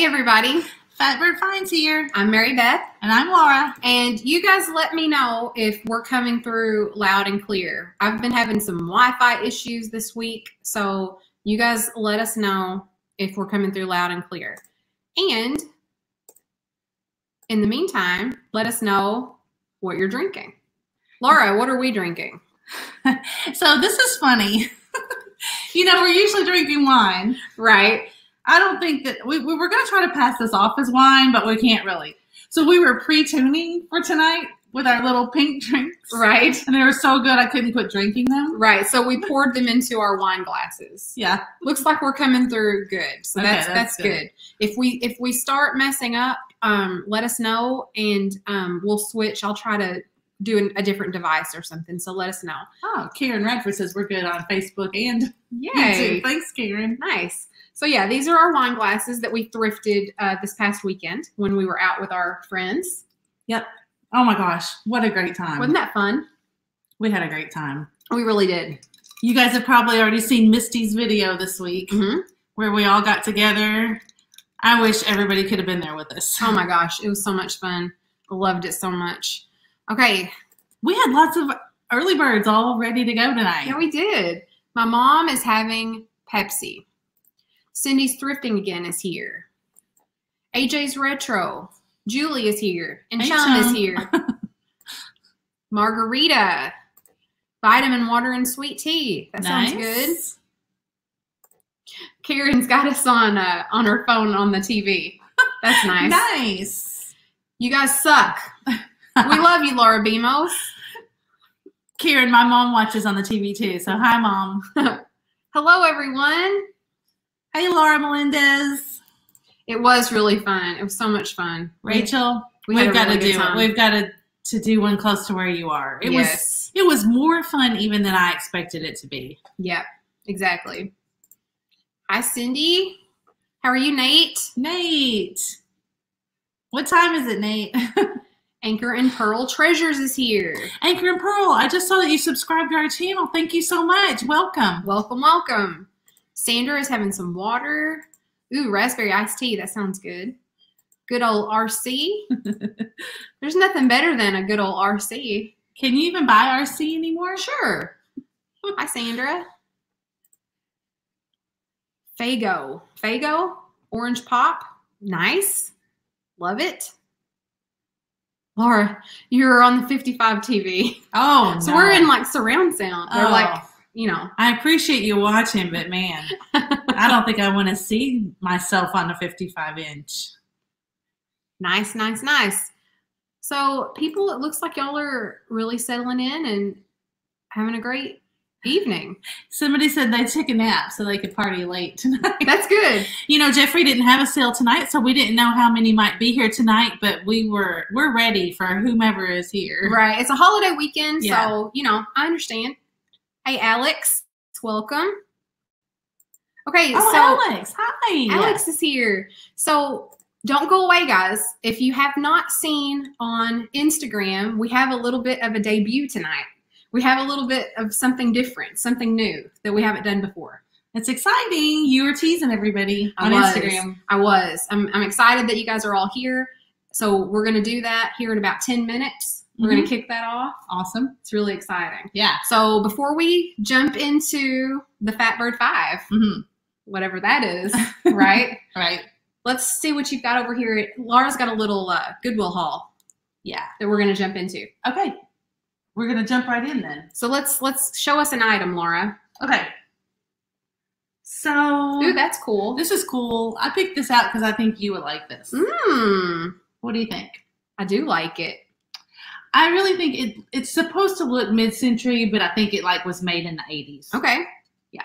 Hey, everybody. Fatbird Finds here. I'm Mary Beth, And I'm Laura. and you guys let me know if we're coming through loud and clear. I've been having some Wi Fi issues this week, so you guys let us know if we're coming through loud and clear. And in the meantime, let us know what you're drinking. Laura, what are we drinking? So this is funny. you know, we're usually drinking wine. Right. I don't think that we, we were going to try to pass this off as wine, but we can't really. So we were pre tuning for tonight with our little pink drinks. Right. And they were so good, I couldn't quit drinking them. Right. So we poured them into our wine glasses. Yeah. looks like we're coming through good. So Okay, that's that's that's, good. good. If we if we start messing up, um, let us know and um, we'll switch. I'll try to do an, a different device or something. So let us know. Oh, Karen Redford says we're good on Facebook and Yay! YouTube. Thanks, Karen. Nice. So yeah, these are our wine glasses that we thrifted uh, this past weekend when we were out with our friends. Yep. Oh my gosh, what a great time. Wasn't that fun? we had a great time. We really did. You guys have probably already seen Misty's video this week hmm where we all got together. I wish everybody could have been there with us. Oh my gosh, it was so much fun. Loved it so much. Okay, We had lots of early birds all ready to go tonight. Yeah, we did. My mom is having Pepsi. Cindy's thrifting again is here. AJ's retro. Julie is here. And Hey, Chum is here. Margarita. Vitamin water and sweet tea. That sounds good. Karen's got us on uh, on her phone on the TV. That's nice. Nice. You guys suck. We love you, Laura Bemos. Karen, my mom watches on the TV too. So hi, mom. Hello, everyone. Hey, Laura Melendez. It was really fun. It was so much fun. Rachel, We had we've got to do it. We've got to to do one close to where you are. It was yes. it was more fun even than I expected it to be. Yep, exactly. Hi, Cindy. How are you, Nate? Nate, what time is it, Nate? Anchor and Pearl Treasures is here. Anchor and Pearl, I just saw that you subscribed to our channel. Thank you so much. Welcome. Welcome, welcome. Sandra is having some water. Ooh, raspberry iced tea. That sounds good. Good old RC. There's nothing better than a good old RC. Can you even buy RC anymore? Sure. Hi, Sandra. Fago. Fago. Orange pop. Nice. Love it. Laura, you're on the 55 TV. Oh, So no. we're in like surround sound. They're Oh. like, you know, I appreciate you watching, but man, I don't think I want to see myself on a 55 inch. nice, nice, nice. So people, it looks like y'all are really settling in and having a great evening. Somebody said they took a nap so they could party late tonight. That's good. you know, Jeffrey didn't have a sale tonight, so we didn't know how many might be here tonight, but we were we're ready for whomever is here. Right. It's a holiday weekend, Yeah. so you know, I understand. Hey Alex, welcome. Okay, Oh, so Alex, hi. Alex is here. So don't go away, guys. If you have not seen on Instagram, we have a little bit of a debut tonight. We have a little bit of something different, something new that we haven't done before. It's exciting. You were teasing everybody on was. Instagram. I was. I'm, I'm excited that you guys are all here. So we're going to do that here in about 10 minutes. We're going to kick that off. Awesome. It's really exciting. Yeah. So before we jump into the Fatbird 5, hmm whatever that is, right? Right. Let's see what you've got over here. Laura's got a little uh, Goodwill haul Yeah. that we're going to jump into. Okay. We're gonna jump right in then. So let's let's show us an item, Laura. Okay. So Ooh, that's cool. this is cool. I picked this out because I think you would like this. Mmm, What do you think? I do like it. I really think it it's supposed to look mid-century, but I think it like was made in the 80s. Okay. Yeah.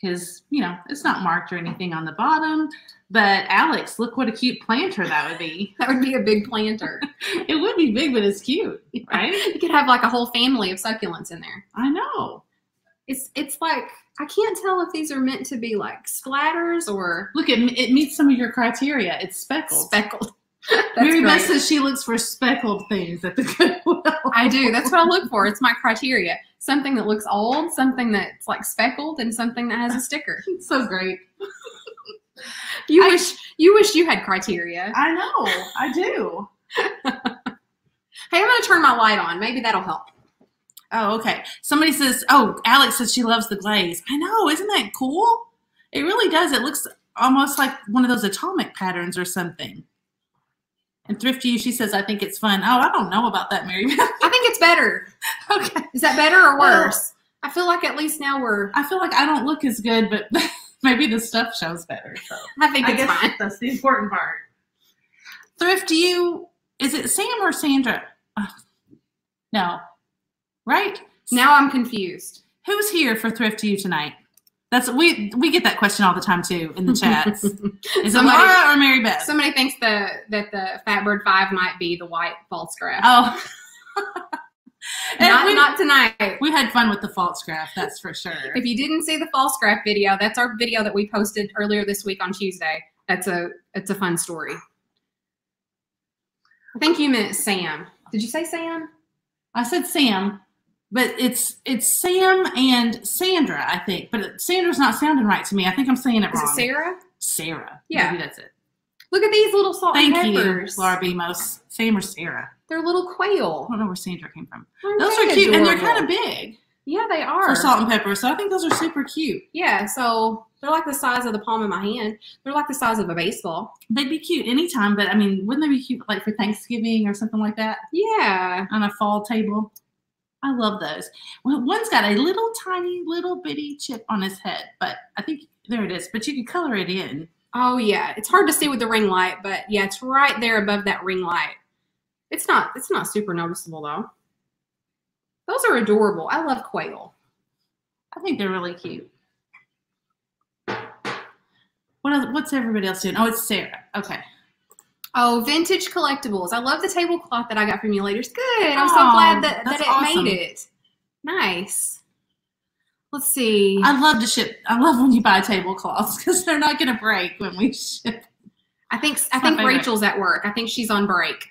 Because, you know, it's not marked or anything on the bottom. But Alex, look what a cute planter that would be. That would be a big planter. it would be big, but it's cute, right? you could have like a whole family of succulents in there. I know. It's it's like I can't tell if these are meant to be like splatters or Look, it, it meets some of your criteria. It's speckled. speckled. Mary Beth says she looks for speckled things at the Goodwill. I do. That's what I look for. It's my criteria. Something that looks old, something that's like speckled, and something that has a sticker. so great. You I- wish you wish you had criteria. I know. I do. Hey, I'm gonna turn my light on. Maybe that'll help. Oh, okay. Somebody says, "Oh, Alex says she loves the glaze." I know. Isn't that cool? It really does. It looks almost like one of those atomic patterns or something. And Thrifty, You, she says, "I think it's fun." Oh, I don't know about that, Mary. I think it's better. okay. Is that better or Well- worse? I feel like at least now we're. I feel like I don't look as good, but maybe the stuff shows better. So I think I it's fine. that's the important part. Thrift you is it Sam or Sandra? Uh, no, right? Now I'm confused. Who's here for Thrift you tonight? That's we we get that question all the time too in the chats. Is it Somebody- Laura or Mary Beth? Somebody thinks the that the Fatbird Five might be the white false graph. oh, And not we, not tonight. we had fun with the false graph. That's for sure. If you didn't see the false graph video, that's our video that we posted earlier this week on Tuesday. That's a it's a fun story. I think you meant Sam. Did you say Sam? I said Sam, but it's it's Sam and Sandra, I think. But Sandra's not sounding right to me. I think I'm saying it Is wrong. it Sarah? Sarah. Yeah. Maybe that's it. Look at these little salt Thank and you, peppers. Laura Bemos. Sam or Sarah. They're little quail. I don't know where Sandra came from. Those are cute, and they're kind of big Yeah, they are. for salt and pepper. So I think those are super cute. Yeah, so they're like the size of the palm of my hand. They're like the size of a baseball. They'd be cute anytime, but I mean, wouldn't they be cute like for Thanksgiving or something like that Yeah. on a fall table? I love those. Well, one's got a little tiny little bitty chip on his head, but I think there it is. But you can color it in. Oh yeah. It's hard to see with the ring light, but yeah, it's right there above that ring light. It's not it's not super noticeable though. Those are adorable. I love quail. I think they're really cute. What else, what's everybody else doing? Oh, it's Sarah. Okay. Oh, vintage collectibles. I love the tablecloth that I got from you ladies. Good. I'm so oh, glad that, that it awesome. made it. Nice. Let's see. I love to ship. I love when you buy tablecloths because they're not going to break when we ship. I think I think favorite. Rachel's at work. I think she's on break.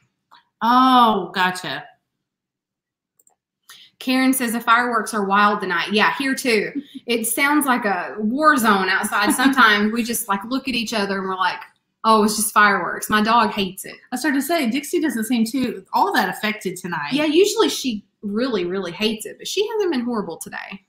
Oh, gotcha. Karen says the fireworks are wild tonight. Yeah, here too. It sounds like a war zone outside. Sometimes we just like look at each other and we're like, "Oh, it's just fireworks." My dog hates it. I started to say Dixie doesn't seem too all that affected tonight. Yeah, usually she really, really hates it, but she hasn't been horrible today.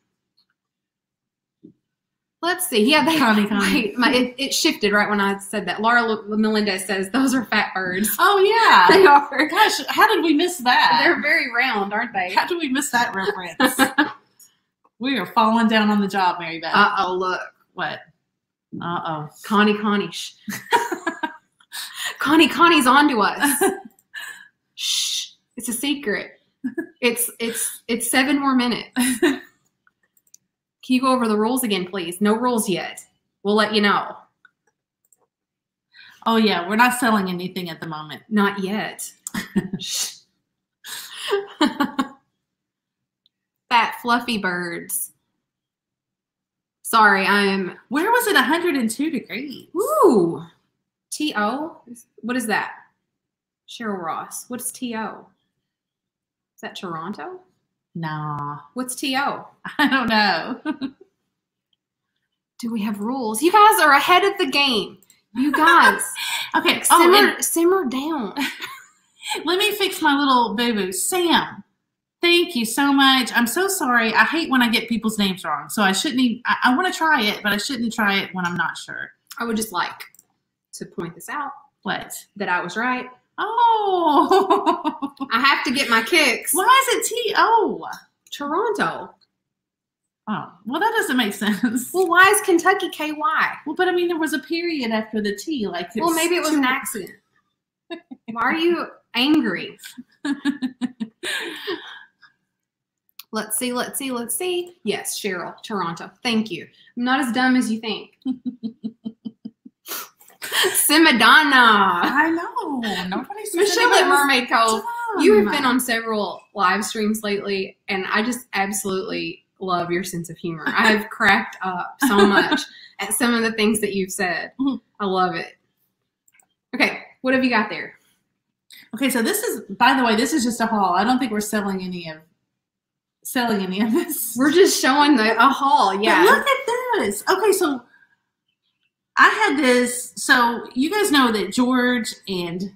Let's see. Yeah, they. Connie, Connie. Wait, my, it, it shifted right when I said that. Laura Melendez says those are fat birds. Oh yeah. They are. Gosh, how did we miss that? They're very round, aren't they? how did we miss that reference? we are falling down on the job, Mary Beth. Uh oh, look. what? Uh oh. Connie, Connie. Connie, Connie's on to us. Shh. It's a secret. It's it's it's seven more minutes. Can you go over the rules again, please? No rules yet. We'll let you know. Oh yeah, we're not selling anything at the moment. Not yet. Shh. Fat fluffy birds. Sorry, I'm Where was it 102 degrees? Ooh. T-O? What is that? Cheryl Ross. What's T-O? Is that Toronto? Nah, What's T-O? I don't know. Do we have rules? You guys are ahead of the game. You guys. okay. Oh, simmer, and simmer down. let me fix my little boo boo. Sam, thank you so much. I'm so sorry. I hate when I get people's names wrong. So I shouldn't even, I, I want to try it, but I shouldn't try it when I'm not sure. I would just like to point this out What? that I was right. Oh. I have to get my kicks. Why is it T O? Toronto. Oh, well, that doesn't make sense. Well, why is Kentucky KY? Well, but I mean, there was a period after the T. Like, Well, maybe it was an accident. Why are you angry? Let's see, let's see, let's see. Yes, Cheryl, Toronto. Thank you. I'm not as dumb as you think. Simadonna. I know. Nobody says Michelle at Mermaid Cove. You have been on several live streams lately, and I just absolutely love your sense of humor. I have cracked up so much at some of the things that you've said. Mhm. I love it. Okay, what have you got there? Okay, so this is, by the way, this is just a haul. I don't think we're selling any of selling any of this. We're just showing the a haul. But Yeah. look at this. Okay, so I had this. So you guys know that George and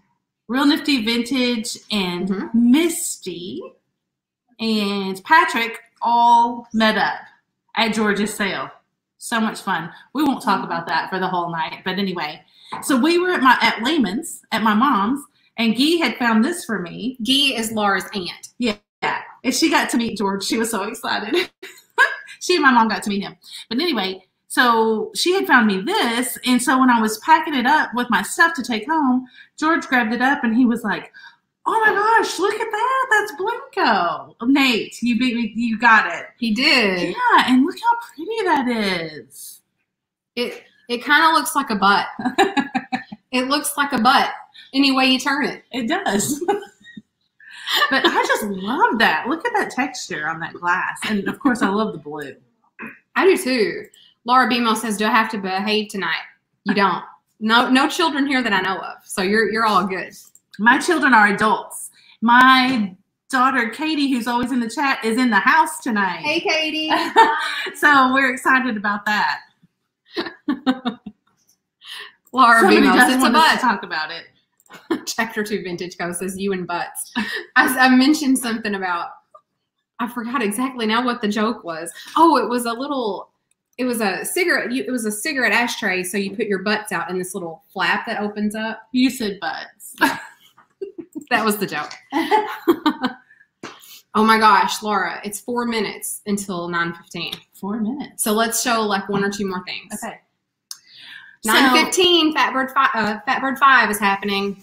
Real Nifty Vintage and Mhm. Misty and Patrick all met up at George's sale. So much fun. We won't talk about that for the whole night, but anyway. So we were at my at Lehman's at my mom's, and Guy had found this for me. Gee is Laura's aunt. Yeah, and she got to meet George. She was so excited. she and my mom got to meet him. But anyway, so she had found me this, and so when I was packing it up with my stuff to take home, George grabbed it up and he was like, "Oh my gosh, look at that! That's Blenko." Nate, you beat me. You got it. He did. Yeah, and look how pretty that is. It it kind of looks like a butt. it looks like a butt any way you turn it. It does. but I just love that. Look at that texture on that glass, and of course, I love the blue. I do too. Laura Bemo says, "Do I have to behave tonight?" You don't. No, no children here that I know of. So you're you're all good. My children are adults. My daughter Katie, who's always in the chat, is in the house tonight. Hey, Katie. so we're excited about that. Laura Somebody Bemo does says, "It's a want to butt." talk about it. Chapter two Vintage Co says, "You and butts." I, I mentioned something about. I forgot exactly now what the joke was. Oh, it was a little. It was a cigarette. You, it was a cigarette ashtray. So you put your butts out in this little flap that opens up. You said butts. That was the joke. oh my gosh, Laura! It's four minutes until nine fifteen. Four minutes. So let's show like one or two more things. Okay. Nine So- fifteen. Fatbird five. Uh, Fatbird five is happening.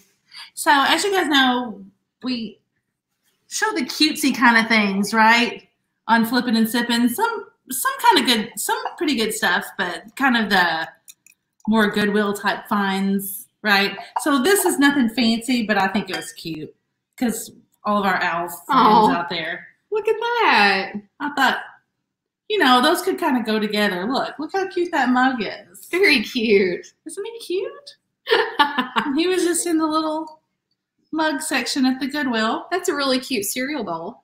So, as you guys know, we show the cutesy kind of things, right? On flipping and sipping. Some some kind of good, some pretty good stuff, but kind of the more Goodwill type finds, right? So this is nothing fancy, but I think it was cute because all of our owl friends out there. Look at that. I thought, you know, those could kind of go together. Look, look how cute that mug is. Very cute. Isn't he cute? He was just in the little mug section at the Goodwill. That's a really cute cereal bowl.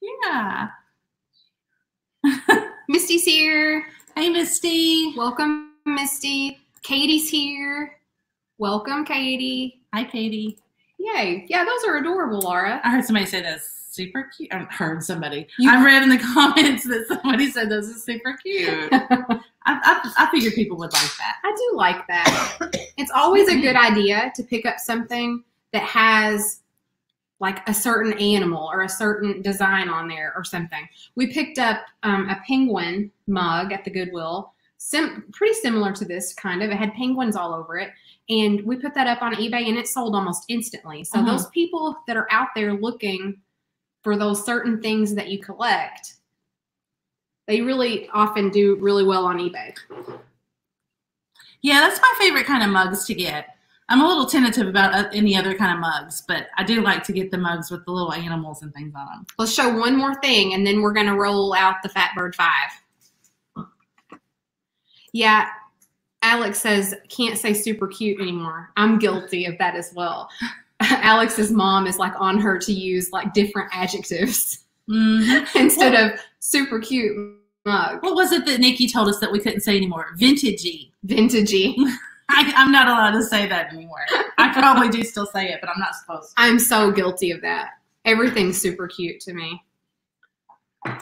Yeah. Misty's here. Hey, Misty. Welcome, Misty. Katie's here. Welcome, Katie. Hi, Katie. Yay. Yeah, those are adorable, Laura. I heard somebody say that's super cute. I heard somebody. You- I read in the comments that somebody said those are super cute. I, I, I figured people would like that. I do like that. It's always a good idea to pick up something that has like a certain animal or a certain design on there or something. We picked up um, a penguin mug at the Goodwill, sim- pretty similar to this kind of. It had penguins all over it. And we put that up on eBay and it sold almost instantly. So Mhm. those people that are out there looking for those certain things that you collect, they really often do really well on eBay. Yeah, that's my favorite kind of mugs to get. I'm a little tentative about uh, any other kind of mugs, but I do like to get the mugs with the little animals and things on them. Let's show one more thing and then we're going to roll out the Fat Bird 5. Yeah, Alex says, can't say super cute anymore. I'm guilty of that as well. Alex's mom is like on her to use like different adjectives hmm instead of super cute mug. What was it that Nikki told us that we couldn't say anymore? Vintagey. Vintagey. I, I'm not allowed to say that anymore. I probably do still say it, but I'm not supposed to. I'm so guilty of that. Everything's super cute to me.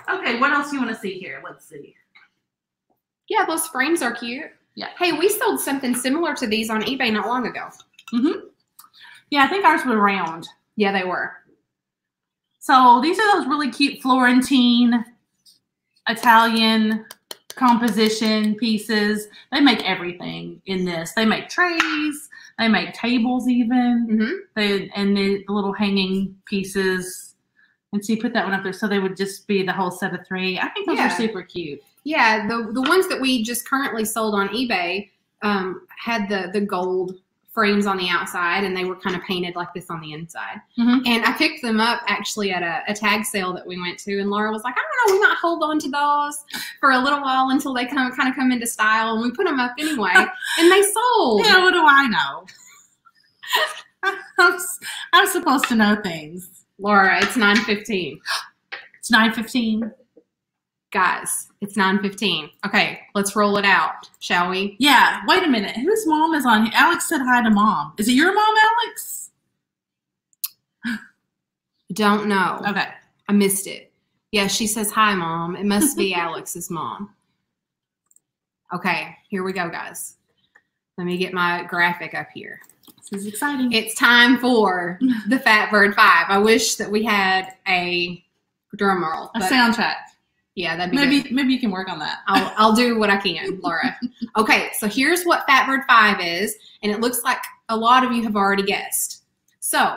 Okay, what else do you want to see here? Let's see. Yeah, those frames are cute. Yeah. Hey, we sold something similar to these on eBay not long ago. Mm-hmm. Yeah, I think ours were round. Yeah, they were. So these are those really cute Florentine Italian composition pieces. They make everything in this. They make trays. They make tables even. hmm They and the little hanging pieces. And so you put that one up there, so they would just be the whole set of three. I think those Yeah. are super cute. Yeah, the the ones that we just currently sold on eBay um, had the the gold frames on the outside, and they were kind of painted like this on the inside. Mhm. And I picked them up actually at a, a tag sale that we went to, and Laura was like, "I don't know, we might hold on to those for a little while until they come kind of come into style." And we put them up anyway, and they sold. Yeah, what do I know? I'm, I'm supposed to know things. Laura, it's nine fifteen. It's nine fifteen. Guys, it's 9:15. Okay, let's roll it out, shall we? Yeah. Wait a minute. Whose mom is on here? Alex said hi to mom. Is it your mom, Alex? Don't know. Okay. I missed it. Yeah, she says hi, mom. It must be Alex's mom. Okay, here we go, guys. Let me get my graphic up here. This is exciting. It's time for the Fat Bird Five. I wish that we had a drum roll. a soundtrack. Yeah, that'd be good. Maybe maybe you can work on that. I'll, I'll do what I can, Laura. Okay, so here's what Fat Bird 5 is, and it looks like a lot of you have already guessed. So,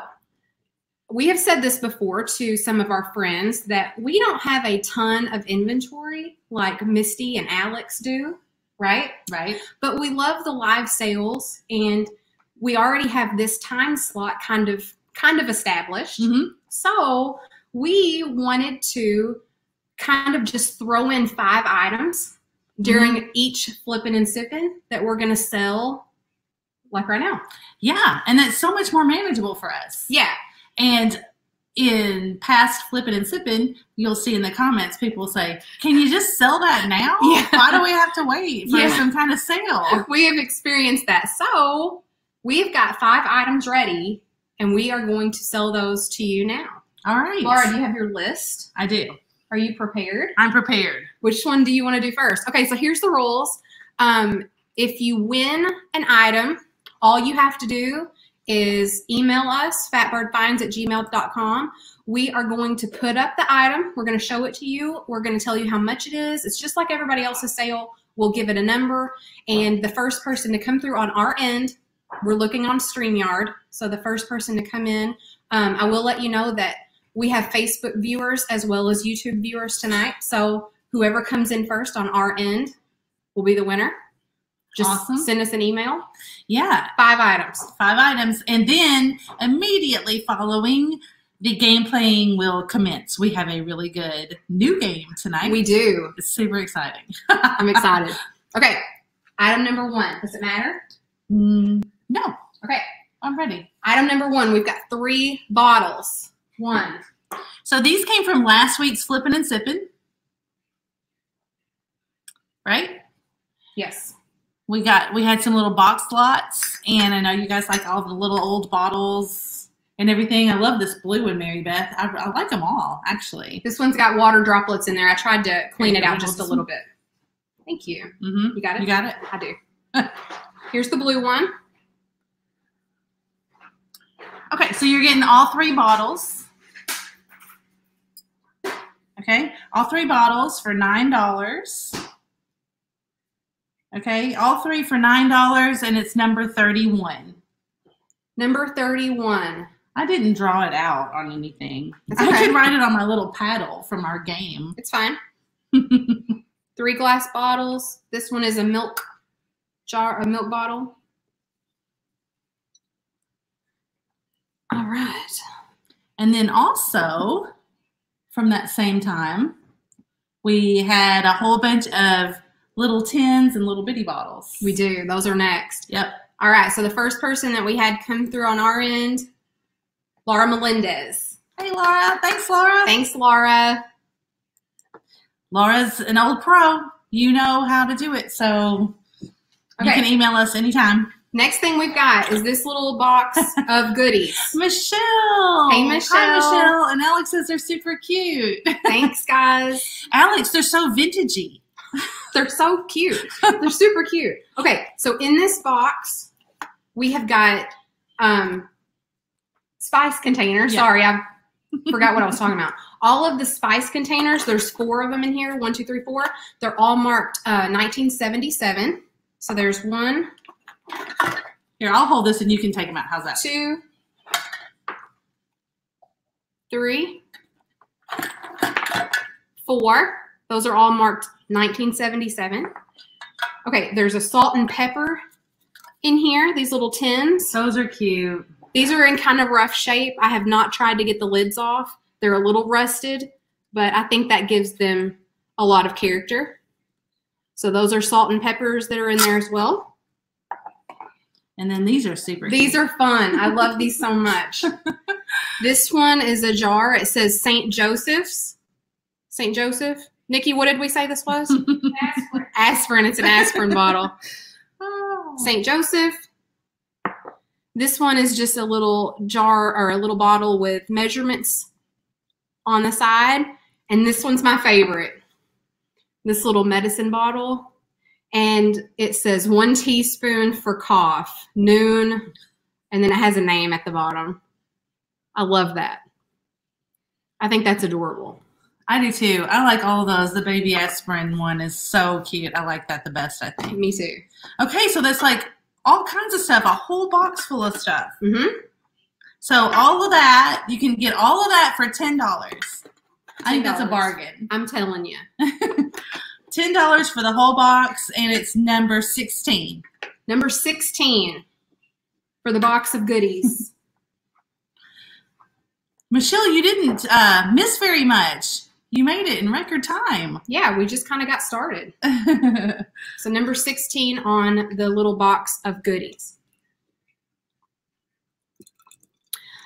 we have said this before to some of our friends that we don't have a ton of inventory like Misty and Alex do, right? right. But we love the live sales and we already have this time slot kind of kind of established. hmm So we wanted to kind of just throw in five items during mm-hmm. each flipping and sipping that we're going to sell like right now. Yeah, and that's so much more manageable for us. Yeah. And in past flipping and sipping, you'll see in the comments people say, "Can you just sell that now? Yeah. Why do we have to wait for Yeah. some kind of sale?" We have experienced that. So we've got five items ready and we are going to sell those to you now. All right, Laura, do you have your list? I do. Are you prepared? I'm prepared. Which one do you want to do first? Okay, so here's the rules. Um, if you win an item, all you have to do is email us, fatbirdfinds at gmail.com. We are going to put up the item. We're going to show it to you. We're going to tell you how much it is. It's just like everybody else's sale. We'll give it a number. And the first person to come through on our end, we're looking on StreamYard. So the first person to come in, um, I will let you know that we have Facebook viewers as well as YouTube viewers tonight. So whoever comes in first on our end will be the winner. Just Awesome. send us an email. Yeah, Five items. five items, and then immediately following, the game playing will commence. We have a really good new game tonight. We do. It's super exciting. I'm excited. Okay. Item number one. Does it matter? Mm, no, Okay. I'm ready. Item number one. We've got three bottles. One. So these came from last week's flipping and sipping, right? Yes. We got we had some little box lots, and I know you guys like all the little old bottles and everything. I love this blue one, Mary Beth. I, I like them all actually. This one's got water droplets in there. I tried to clean it out just a little bit. Thank you. Mm-hmm. You got it? You got it. I do. Here's the blue one. Okay, so you're getting all three bottles. Okay, all three bottles for nine dollars. Okay, all three for nine dollars, and it's number thirty-one. Number 31. I didn't draw it out on anything. It's I okay. could write it on my little paddle from our game. It's fine. Three glass bottles. This one is a milk jar, a milk bottle. All right. And then also from that same time, we had a whole bunch of little tins and little bitty bottles. We do. Those are next. Yep. All right. So the first person that we had come through on our end, Laura Melendez. Hey, Laura. Thanks, Laura. Thanks, Laura. Laura's an old pro. You know how to do it. So you can email us anytime. Next thing we've got is this little box of goodies. Michelle. Hey, Michelle. Hi, Michelle. And Alex says they're super cute. Thanks, guys. Alex, they're so vintagey. They're so cute. They're super cute. Okay, so in this box, we have got um, spice containers. Yeah. Sorry, I forgot what I was talking about. All of the spice containers, there's four of them in here. One, two, three, four. They're all marked uh, 1977. So there's one, Here, I'll hold this and you can take them out. How's that? two, three, four. Those are all marked 1977. Okay, there's a salt and pepper in here, these little tins. Those are cute. These are in kind of rough shape. I have not tried to get the lids off. They're a little rusted, but I think that gives them a lot of character. So those are salt and peppers that are in there as well. And then these are super These cute. are fun. I love these so much. this one is a jar. It says St. Joseph's. St. Joseph. Nikki, what did we say this was? Aspirin. aspirin. It's an aspirin bottle. Oh. St. Joseph. This one is just a little jar or a little bottle with measurements on the side. And this one's my favorite. This little medicine bottle. And it says one teaspoon for cough, noon, and then it has a name at the bottom. I love that. I think that's adorable. I do too. I like all those. The baby aspirin one is so cute. I like that the best, I think. Me too. Okay, so that's like all kinds of stuff, a whole box full of stuff. hmm So all of that, you can get all of that for ten dollars. I think that's a bargain. I'm telling you. Ten dollars for the whole box, and it's number sixteen. Number 16 for the box of goodies. Michelle, you didn't uh, miss very much. You made it in record time. yeah, we just kind of got started. So number 16 on the little box of goodies.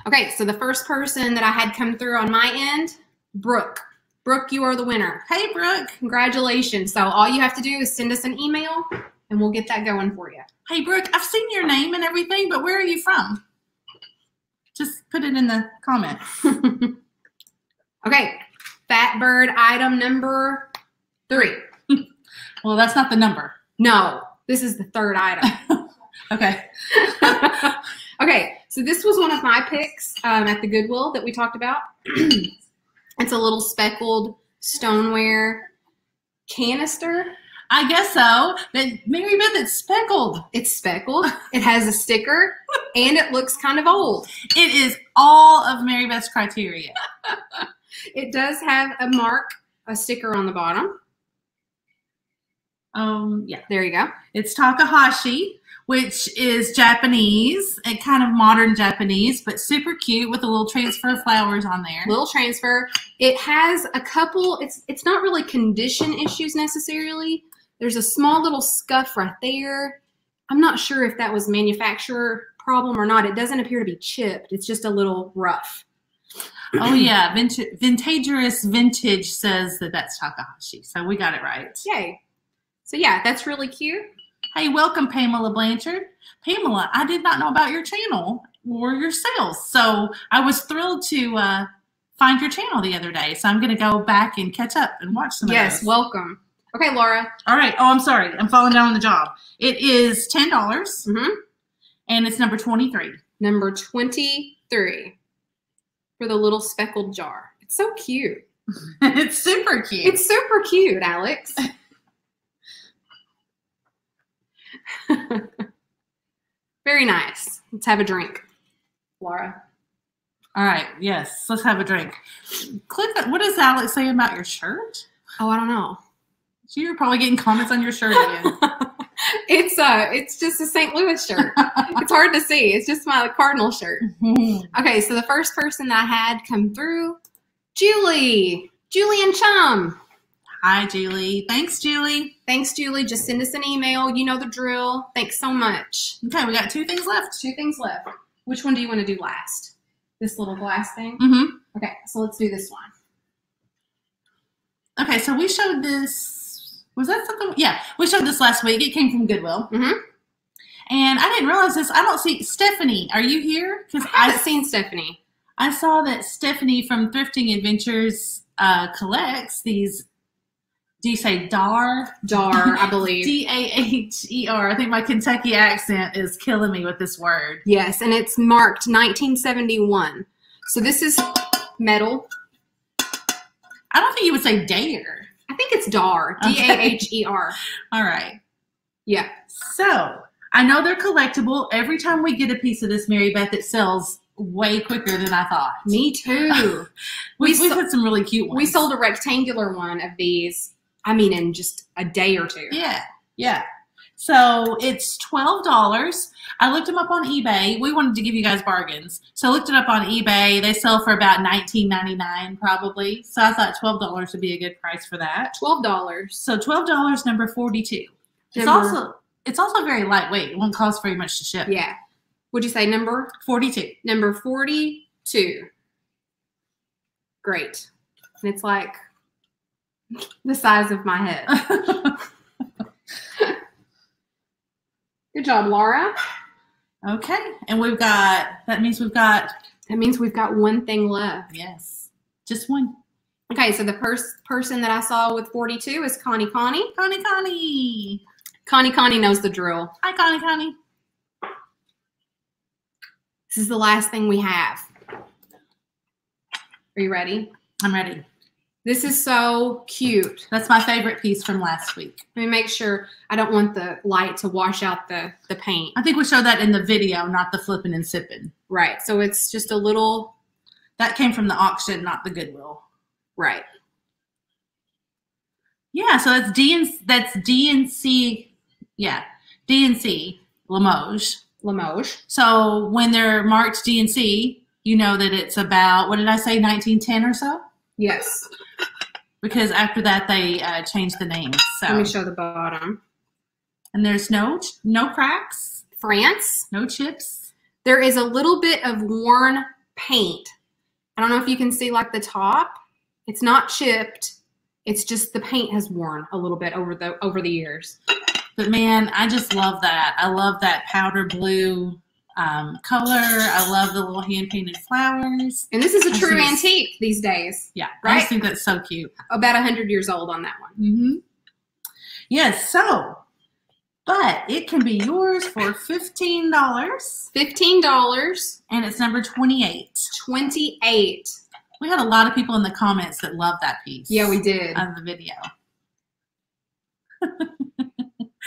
Okay, so the first person that I had come through on my end, Brooke. Brooke, you are the winner. hey, Brooke. Congratulations. So all you have to do is send us an email and we'll get that going for you. Hey, Brooke. I've seen your name and everything, but where are you from? Just put it in the comments. okay, Fat Bird item number three. Well, that's not the number. No, this is the third item. Okay. okay, so this was one of my picks um, at the Goodwill that we talked about. it's a little speckled stoneware canister. I guess so. But Mary Beth, it's speckled. It's speckled. It has a sticker, and it looks kind of old. It is all of Mary Beth's criteria. It does have a mark, a sticker on the bottom. Um, yeah. There you go. It's Takahashi, which is Japanese, and kind of modern Japanese, but super cute with a little transfer of flowers on there. Little transfer. It has a couple. It's it's not really condition issues necessarily. There's a small little scuff right there. I'm not sure if that was manufacturer problem or not. It doesn't appear to be chipped. It's just a little rough. oh yeah, vintage, Vintagerous Vintage says that that's Takahashi, so we got it right. Yay. So yeah, that's really cute. Hey, welcome Pamela Blanchard. Pamela, I did not know about your channel or your sales, so I was thrilled to uh, find your channel the other day. So I'm going to go back and catch up and watch some. Yes, welcome. Okay, Laura. All right. Oh, I'm sorry. I'm falling down on the job. It is ten dollars, Mm-hmm. and it's number twenty-three. Number 23 for the little speckled jar. It's so cute. it's super cute. It's super cute, Alex. Very nice. Let's have a drink, Laura. All right. Yes. Let's have a drink. Click. What does Alex say about your shirt? Oh, I don't know. You're probably getting comments on your shirt again. it's uh it's just a St. Louis shirt. it's hard to see. It's just my Cardinal shirt. Okay, so the first person that I had come through, Julie. Julie and Chum. Hi, Julie. Thanks, Julie. Thanks, Julie. Just send us an email. You know the drill. Thanks so much. Okay, we got two things left. Two things left. Which one do you want to do last? This little glass thing? Mm-hmm. Okay, so let's do this one. Okay, so we showed this. Was that something? Yeah, we showed this last week. It came from Goodwill. Mhm. And I didn't realize this. I don't see Stephanie. Are you here? Because I I haven't seen Stephanie. I saw that Stephanie from Thrifting Adventures uh, collects these. Do you say DAR? Dar, I believe. D A H E R. I think my Kentucky accent is killing me with this word. yes, and it's marked 1971. So this is metal. I don't think you would say dare. I think it's Dar. D A H E R. All right. Yeah. So I know they're collectible. Every time we get a piece of this, Mary Beth, it sells way quicker than I thought. Me too. We, We we've so- had some really cute ones. we sold a rectangular one of these, I mean, in just a day or two. Yeah, yeah. So it's twelve dollars. I looked them up on eBay. We wanted to give you guys bargains, so I looked it up on eBay. They sell for about nineteen ninety nine, probably. So I thought twelve dollars would be a good price for that. $12. So twelve dollars, number forty two. It's also it's also very lightweight. It won't cost very much to ship. Yeah. Would you say number? forty two. Number 42. Great. And it's like The size of my head. Good job, Laura. okay, and we've got that means we've got That means we've got one thing left. yes, just one. Okay, so the first person that I saw with 42 is Connie Connie. Connie, Connie, Connie Connie knows the drill. hi, Connie, Connie. This is the last thing we have. Are you ready? I'm ready. This is so cute. That's my favorite piece from last week. Let me make sure I don't want the light to wash out the, the paint. I think we showed that in the video, not the flipping and sipping. Right. So it's just a little That came from the auction, not the Goodwill. right. Yeah, so that's D and that's D and C. Yeah, D and C Limoges. Limoges. So when they're marked D and C, you know that it's about what did I say, 1910 or so? Yes. Because after that they uh, changed the name. So Let me show the bottom. and there's no no cracks, France. no chips. There is a little bit of worn paint. I don't know if you can see like the top. It's not chipped. It's just the paint has worn a little bit over the over the years. But man, I just love that. I love that powder blue um, color. I love the little hand painted flowers. And this is a I true antique these days. Yeah, I Right? just think that's so cute. About 100 years old on that one. Mm-hmm. Yes, so, but it can be yours for $15 $15, and it's number 28. 28. We had a lot of people in the comments that love that piece. Yeah, we did. Of the video.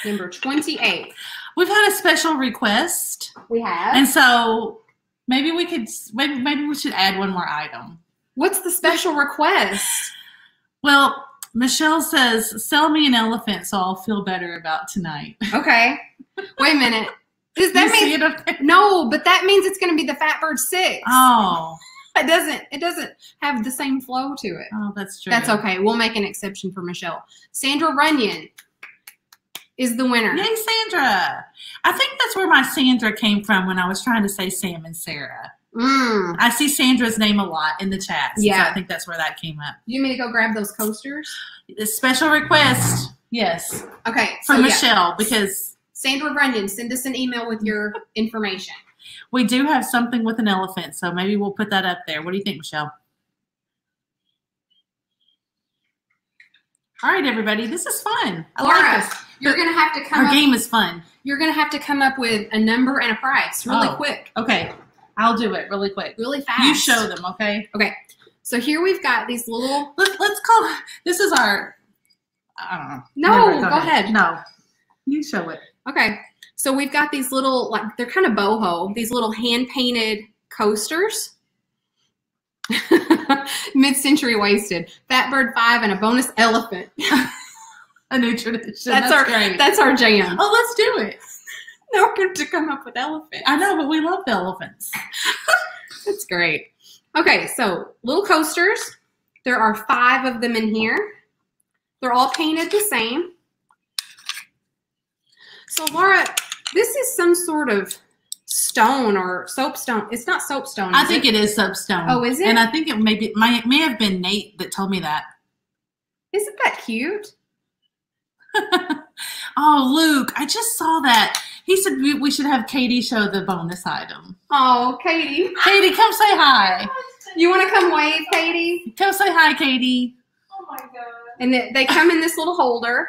Number 28. We've had a special request, We have. and so maybe we could, maybe, maybe we should add one more item. What's the special request? Well, Michelle says, sell me an elephant so I'll feel better about tonight. Okay. Wait a minute. Does that you mean it up there? no? But that means it's going to be the Fatbird Six. Oh, It doesn't. It doesn't have the same flow to it. oh, that's true. That's okay. We'll make an exception for Michelle. Sandra Runyon is the winner. Yay, Sandra! I think that's where my Sandra came from when I was trying to say Sam and Sarah. Mm. I see Sandra's name a lot in the chat. Yeah. I think that's where that came up. You want me to go grab those coasters? A special request, yes, Okay. for so yeah. Michelle because Sandra Runyon, send us an email with your information. we do have something with an elephant, so maybe we'll put that up there. What do you think, Michelle? All right, everybody, this is fun. I Laura, like this. You're gonna have to come Our up. game is fun. You're gonna have to come up with a number and a price really Oh. quick, Okay, I'll do it really quick. really fast. You show them, okay? Okay. So here we've got these little. Let's let's call this is our. I don't know. No, Never, go ahead. No, you show it. Okay. So we've got these little, like they're kind of boho. These little hand painted coasters. Mid-century wasted. Fat bird five and a bonus elephant. A new tradition. That's, our great. that's our jam. oh, let's do it. Now we're going to come up with elephant. I know, but we love the elephants. That's great. Okay, so little coasters. There are five of them in here. They're all painted the same. So Laura, this is some sort of stone or soapstone. It's not soapstone. I think it? it is soapstone. Oh, is it? And I think it maybe may may have been Nate that told me that. Isn't that cute? oh, Luke, I just saw that. He said we, we should have Katie show the bonus item. Oh, Katie. Katie, come say hi. You want to come wave, Katie? Come say hi, Katie. Oh my god. And they, they come in this little holder.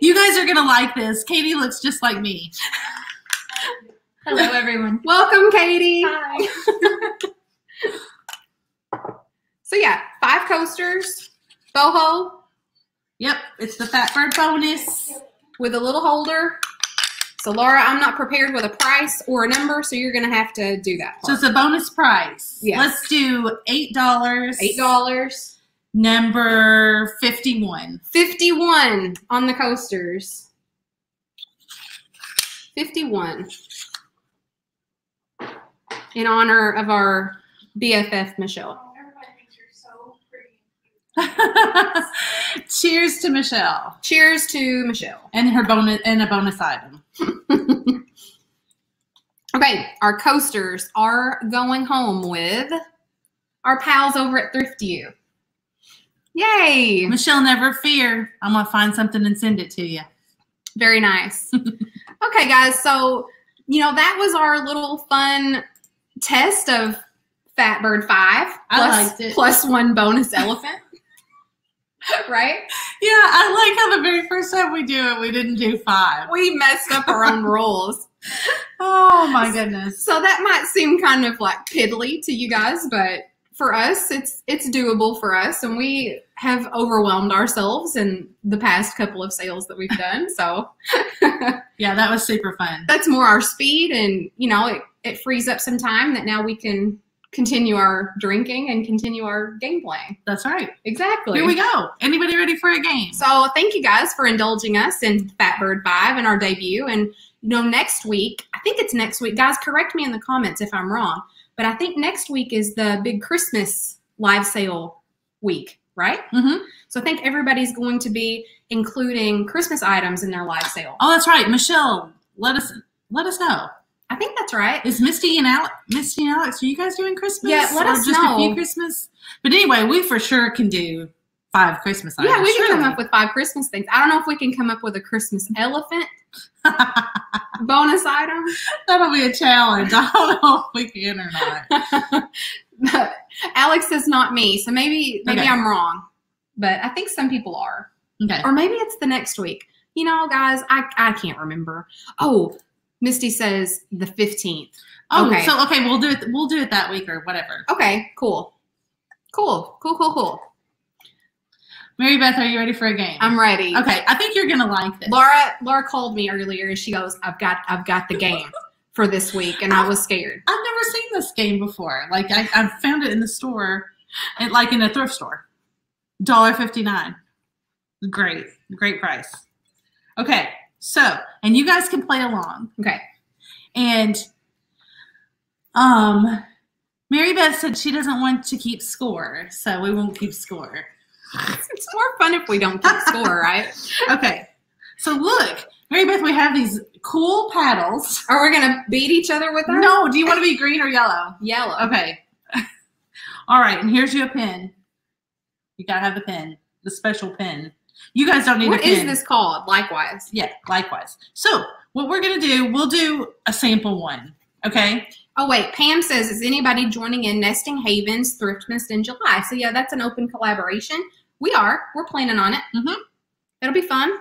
You guys are gonna like this. Katie looks just like me. Hello, everyone. Welcome, Katie. Hi. So yeah, five coasters, boho Yep, it's the Fatbird bonus. with a little holder. So Laura, I'm not prepared with a price or a number, so you're gonna have to do that. So it's a bonus price. Yes. Let's do eight dollars. Eight dollars. Number fifty-one. 51 on the coasters. 51. In honor of our BFF Michelle. Everybody thinks you're so pretty. Cheers to Michelle Cheers to Michelle. and her bonus and a bonus item. Okay, our coasters are going home with our pals over at Thrift You. Yay! Michelle, never fear. I'm gonna find something and send it to you. Very nice. okay, guys. So, you know, that was our little fun test of Fat Bird 5 I liked it. plus one bonus elephant. right? Yeah, I like how the very first time we do it, we didn't do five. We messed up our own rules. Oh my goodness. So that might seem kind of like piddly to you guys, but for us it's it's doable for us and we have overwhelmed ourselves in the past couple of sales that we've done. So Yeah, that was super fun. that's more our speed and you know it, it frees up some time that now we can continue our drinking and continue our gameplay That's right. exactly Here we go. Anybody ready for a game? so thank you guys for indulging us in fat bird 5 and our debut and you know next week i think it's next week guys correct me in the comments if i'm wrong but i think next week is the big christmas live sale week right Mm-hmm. so i think everybody's going to be including christmas items in their live sale Oh, that's right. Michelle, let us let us know. I think that's right Is Misty and Alex Misty and Alex, are you guys doing Christmas? Yeah, let or us just a know. few Christmas? But anyway, we for sure can do five Christmas items. Yeah, we can come up with five Christmas things. I don't know if we can come up with a Christmas elephant bonus item. That'll be a challenge. I don't know if we can or not. Alex is not me, so maybe maybe Okay. I'm wrong. But I think some people are. Okay. Or maybe it's the next week. You know, guys, I I can't remember. Oh, Misty says the 15th. Oh, Okay. so okay, we'll do it. We'll do it that week or whatever. Okay, cool. Cool. Cool, cool, cool. Mary Beth, are you ready for a game? I'm ready. okay, I think you're gonna like this. Laura Laura called me earlier and she goes, I've got I've got the game for this week and I was scared. I've never seen this game before. Like I, I found it in the store, and like in a thrift store, dollar fifty nine. Great, great price. Okay, so and you guys can play along. Okay. And um, Mary Beth said she doesn't want to keep score, so we won't keep score. It's more fun if we don't keep score, right? Okay, so look, Mary Beth, we have these cool paddles. Are we gonna beat each other with them? No, do you want to be green or yellow? Yellow. Okay. All right, and here's your pen. You gotta have the pen, the special pen. You guys don't need What is this called? Likewise. Yeah, likewise. So what we're gonna do, we'll do a sample one. Okay. Oh wait, Pam says, is anybody joining in Nesting Havens Thriftmas in July? So yeah, that's an open collaboration. We are. We're planning on it. Mm-hmm. It'll be fun.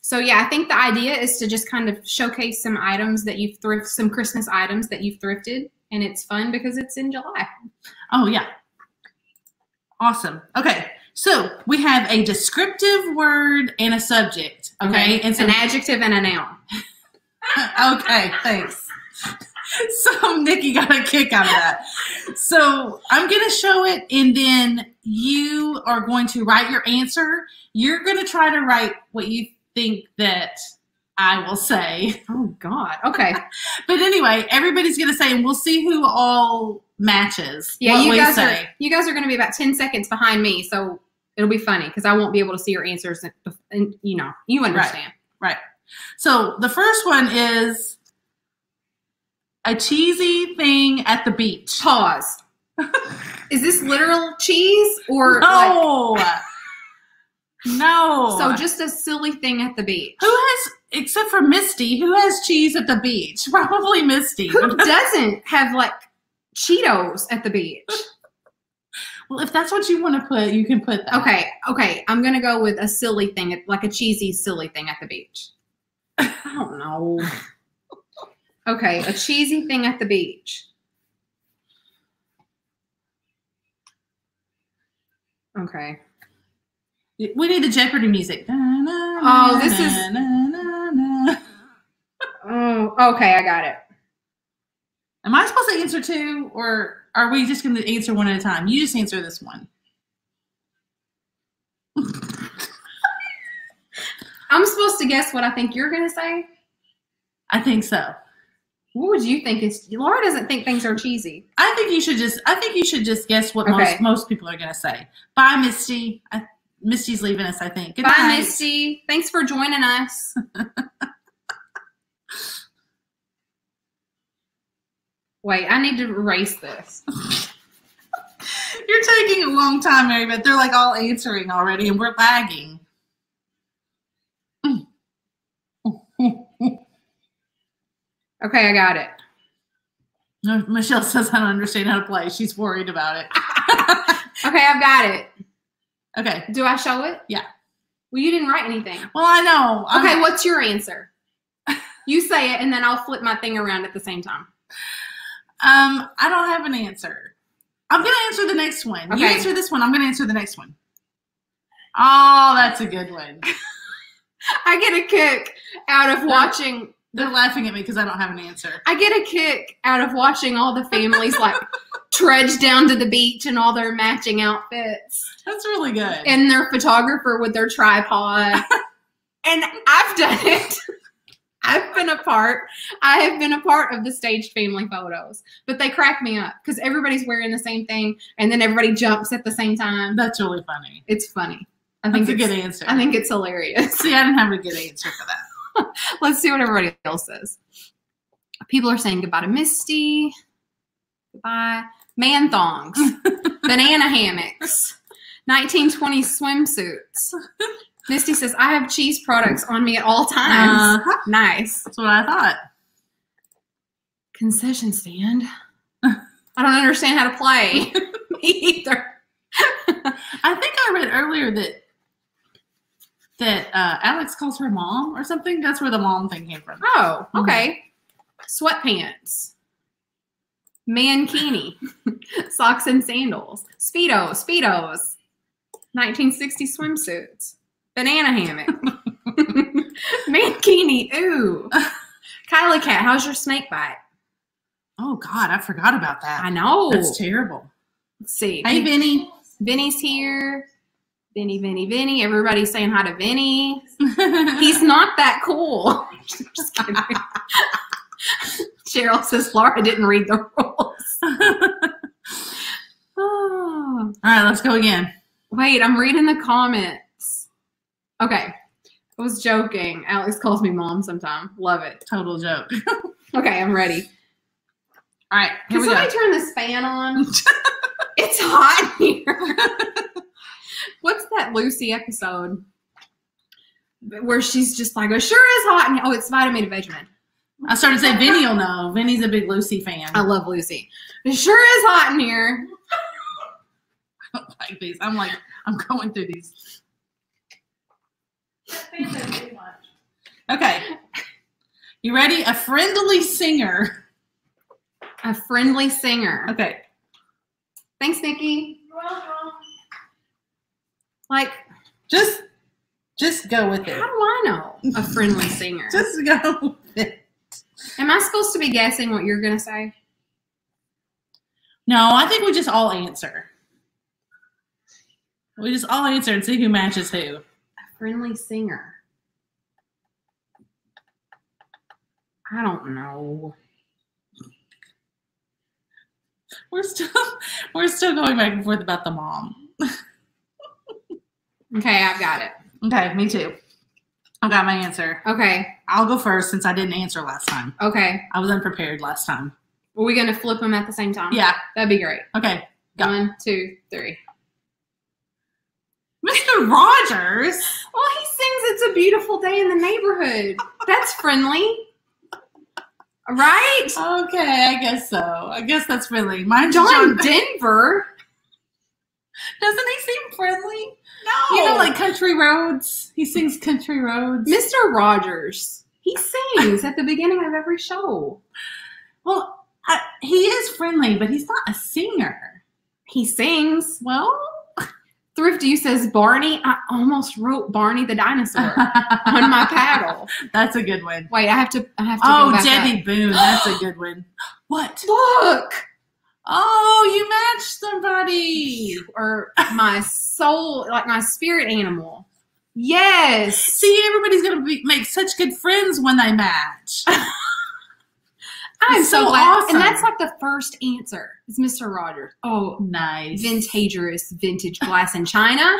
So yeah, I think the idea is to just kind of showcase some items that you've thrift, some Christmas items that you've thrifted, and it's fun because it's in July. Oh yeah. Awesome. Okay. So we have a descriptive word and a subject. Okay. And so an adjective and a noun. okay, thanks. So Nikki got a kick out of that. So I'm going to show it, and then you are going to write your answer. You're going to try to write what you think that I will say. Oh God. Okay. But anyway, everybody's going to say, and we'll see who all matches. Yeah, what you we guys say. are you guys are going to be about ten seconds behind me, so it'll be funny because I won't be able to see your answers, and, and you know you understand. Right. So the first one is a cheesy thing at the beach. Pause. Is this literal cheese or like, No. no. so just a silly thing at the beach? who has, except for Misty, who has cheese at the beach? Probably Misty. Who doesn't have like Cheetos at the beach? Well, if that's what you want to put, you can put that. Okay, okay, I'm gonna go with a silly thing, like a cheesy silly thing at the beach. I don't know. Okay, a cheesy thing at the beach. Okay. We need the Jeopardy music. Oh, this is- is. Oh, okay, I got it. Am I supposed to answer two, or are we just going to answer one at a time? You just answer this one. I'm supposed to guess what I think you're gonna say. I think so. What would you think is? Laura doesn't think things are cheesy. I think you should just. I think you should just guess what Okay. most most people are going to say. Bye, Misty. I, Misty's leaving us. I think. Good Bye, night. Misty. Thanks for joining us. Wait, I need to erase this. You're taking a long time, Mary, but they're like all answering already, and we're lagging. Okay, I got it. Michelle says I don't understand how to play. She's worried about it. Okay, I've got it. okay. Do I show it? Yeah. Well, you didn't write anything. Well, I know. I'm- Okay, what's your answer? You say it, and then I'll flip my thing around at the same time. Um, I don't have an answer. I'm gonna answer the next one. You answer this one. I'm gonna answer the next one. Oh, that's a good one. I get a kick out of watching. They're laughing at me because I don't have an answer. I get a kick out of watching all the families like trudge down to the beach in all their matching outfits, That's really good. and their photographer with their tripod. and I've done it. I've been a part. I have been a part of the staged family photos, but they crack me up because everybody's wearing the same thing, and then everybody jumps at the same time. that's really funny. It's funny. I think That's a it's, good answer. I think it's hilarious. See, I didn't have a good answer for that. Let's see what everybody else says. People are saying goodbye to Misty. Goodbye. Man thongs. banana hammocks. 1920 swimsuits. Misty says, I have cheese products on me at all times. Uh-huh. nice. That's what I thought. Concession stand. I don't understand how to play. either. I think I read earlier that that uh, Alex calls her mom or something. That's where the mom thing came from. Oh, okay. Sweatpants. Mankini. Socks and sandals. Speedo. Speedos. 1960 swimsuits. Banana hammock. Mankini. Ooh. Kylie Cat, how's your snake bite? Oh God, I forgot about that. I know. That's terrible. Let's see. Hey, Vinny. Vinny's here. Vinny, Vinny, Vinny. Everybody's saying hi to Vinny. He's not that cool. Just kidding. Cheryl says Laura didn't read the rules. Oh. All right, let's go again. Wait, I'm reading the comments. Okay. I was joking. Alex calls me mom sometime. Love it. Total joke. Okay, I'm ready. All right, here Can we go. somebody turn this fan on? it's hot here. What's that Lucy episode where she's just like, "Oh, sure is hot." And oh, it's vitamin vitamin. I started to say Vinny will know. Vinny's a big Lucy fan. I love Lucy. It sure is hot in here. I don't like these. I'm like, I'm going through these. Okay. You ready? A friendly singer. A friendly singer. Okay. Thanks, Nikki. Like, Just just go with it. how do. I know a friendly singer? Just go with it. Am I supposed to be guessing what you're gonna say? No, I think we just all answer. We just all answer and see who matches who. Friendly singer. I don't know. We're still we're still going back and forth about the mom. Okay, I've got it. Okay, me too. I got my answer. Okay, I'll go first since I didn't answer last time. okay. I was unprepared last time. Are we gonna flip them at the same time? Yeah. That'd be great. Okay. Go. One, two, three. Mr. Rogers. Well, he sings "It's a Beautiful Day in the Neighborhood." That's friendly, right? Okay, I guess so. I guess that's friendly. Mine's John John. Denver. Doesn't he seem friendly? No, You know, like country roads. He sings country roads. Mr. Rogers. He sings at the beginning of every show. Well, I, he is friendly, but he's not a singer. He sings. Well, Thrifty says Barney. I almost wrote Barney the dinosaur on my paddle. That's a good one. Wait, I have to. I have to. Oh, back Debbie Boone. That's a good one. What? Look, Oh, you matched somebody. or my soul, like my spirit animal. Yes. See, everybody's gonna be, make such good friends when they match. I'm so, so awesome. And that's like the first answer. It's Mr. Rogers. Oh, Nice. vintagerous vintage glass in China.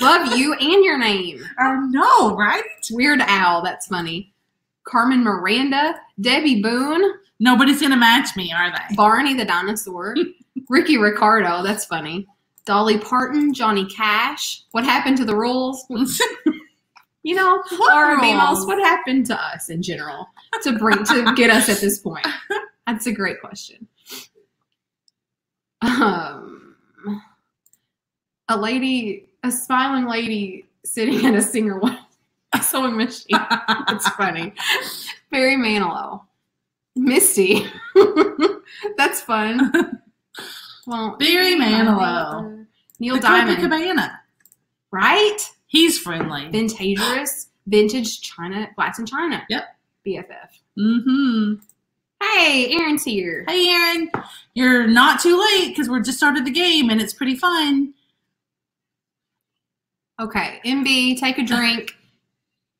Love you and your name. I know, right? Weird Owl. That's funny. Carmen Miranda, Debbie Boone, Nobody's gonna match me, are they? Barney the dinosaur. Ricky Ricardo, that's funny. Dolly Parton, Johnny Cash. What happened to the rules? You know, What Demos, what happened to us in general to bring to get us at this point? That's a great question. Um, a lady, a smiling lady sitting at a singer a sewing machine. It's funny. Barry Manilow. Misty. That's fun. Well, Barry Manilow. Neil the Diamond. Copacabana. Right? He's friendly. Vintagerous. Vintage China. Flats in China. Yep. BFF. Mm-hmm. Hey, Aaron's here. Hey, Aaron. You're not too late because we're just started the game and it's pretty fun. Okay, MB, take a drink.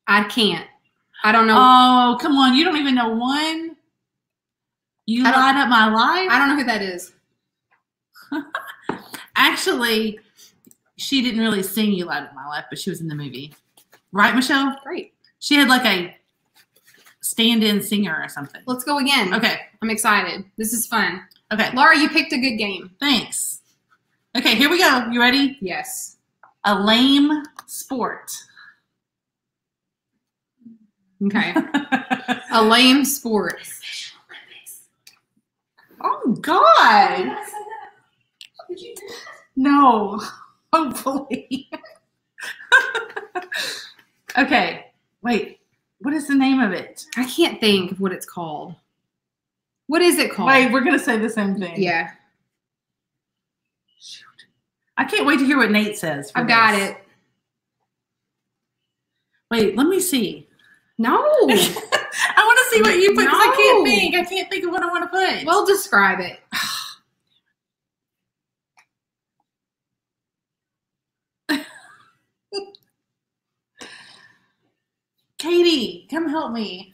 I can't. I don't know. Oh, come on. You don't even know one. You light up my life. I don't know who that is. Actually, she didn't really sing "You Light Up My Life," but she was in the movie, right, Michelle? Great. She had like a stand-in singer or something. Let's go again. Okay, I'm excited. This is fun. okay. Laura, you picked a good game. Thanks. Okay, here we go. You ready? Yes. A lame sport. Okay. a lame sport. oh God! Did I say that? Did you do that? No. Hopefully. okay. Wait. What is the name of it? I can't think of what it's called. What is it called? Wait, we're gonna say the same thing. Yeah, Shoot. I can't wait to hear what Nate says. I've got this. it. Wait, let me see. No. I want to see what you put. 'cause I can't think. I can't think of what I want to put. well, describe it. Katie, come help me.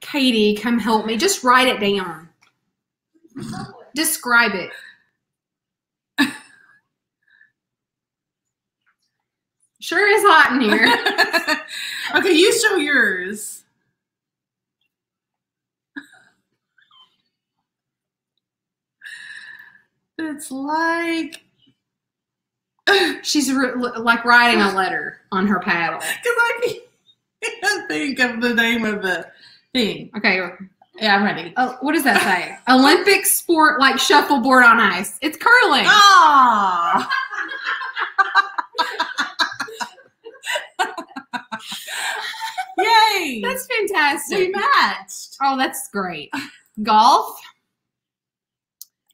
Katie, come help me. Just write it down. Describe it. Sure is hot in here. okay, you show yours. It's like She's like writing a letter on her paddle. Because I can't think of the name of the thing. Okay. Yeah, I'm ready. Oh, what does that say? Olympic sport like shuffleboard on ice. It's curling. Ah! Yay! That's fantastic. we matched. Oh, that's great. Golf.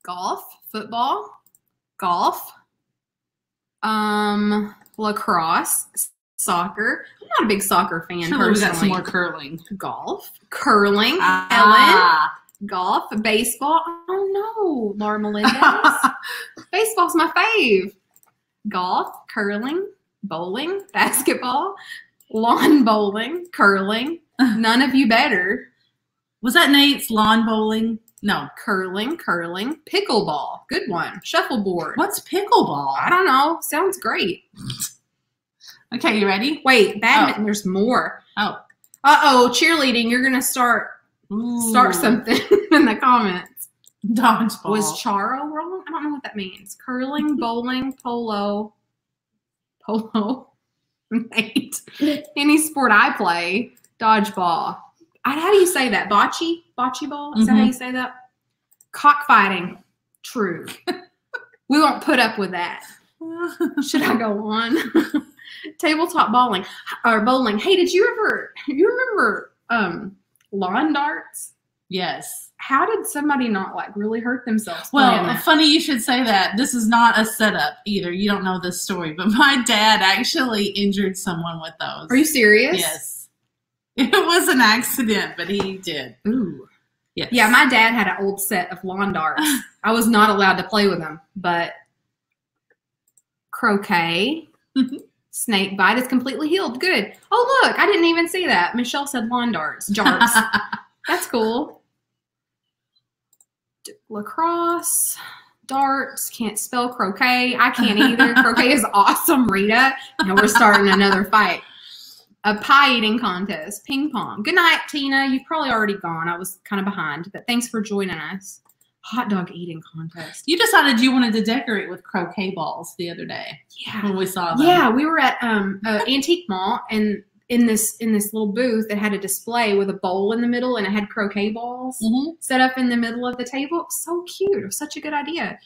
Golf. Football. Golf. Um, lacrosse. Soccer. I'm not a big soccer fan Surely we got some more curling. Golf. Curling. Ellen. Ah. Golf. Baseball. Oh no, Laura Melendez. Baseball's my fave. Golf, curling, bowling, basketball, lawn bowling, curling. None of you better. Was that Nate's lawn bowling? No. Curling, curling, pickleball. Good one. Shuffleboard. What's pickleball? I don't know. Sounds great. Okay, you ready? Wait, badminton. There's more. Oh. Uh oh, cheerleading. You're gonna start start something in the comments. Dodgeball. Was charo wrong? I don't know what that means. Curling, bowling, polo, polo, Nate. Any sport I play, dodgeball. I, how do you say that? Bocce? Bocce ball? Is that how Mhm. you say that? Cockfighting. True. we won't put up with that. Should I go on? Tabletop bowling or bowling. Hey, did you ever you remember um lawn darts? yes. How did somebody not like really hurt themselves? Well, funny you should say that. This is not a setup either. You don't know this story, but my dad actually injured someone with those. are you serious? Yes. It was an accident, but he did. Ooh. Yes. Yeah, my dad had an old set of lawn darts. I was not allowed to play with them, but croquet. snake bite is completely healed. Good. Oh, look, I didn't even see that. Michelle said lawn darts, jarts. That's cool. Lacrosse, darts, can't spell croquet. I can't either. croquet is awesome, Rita. Now we're starting another fight. A pie eating contest, ping pong. Good night, Tina. You've probably already gone. I was kind of behind, but thanks for joining us. Hot dog eating contest. You decided you wanted to decorate with croquet balls the other day Yeah. when we saw them. Yeah, we were at um antique mall and in this in this little booth that had a display with a bowl in the middle and it had croquet balls Mhm. set up in the middle of the table. It was so cute. It was such a good idea.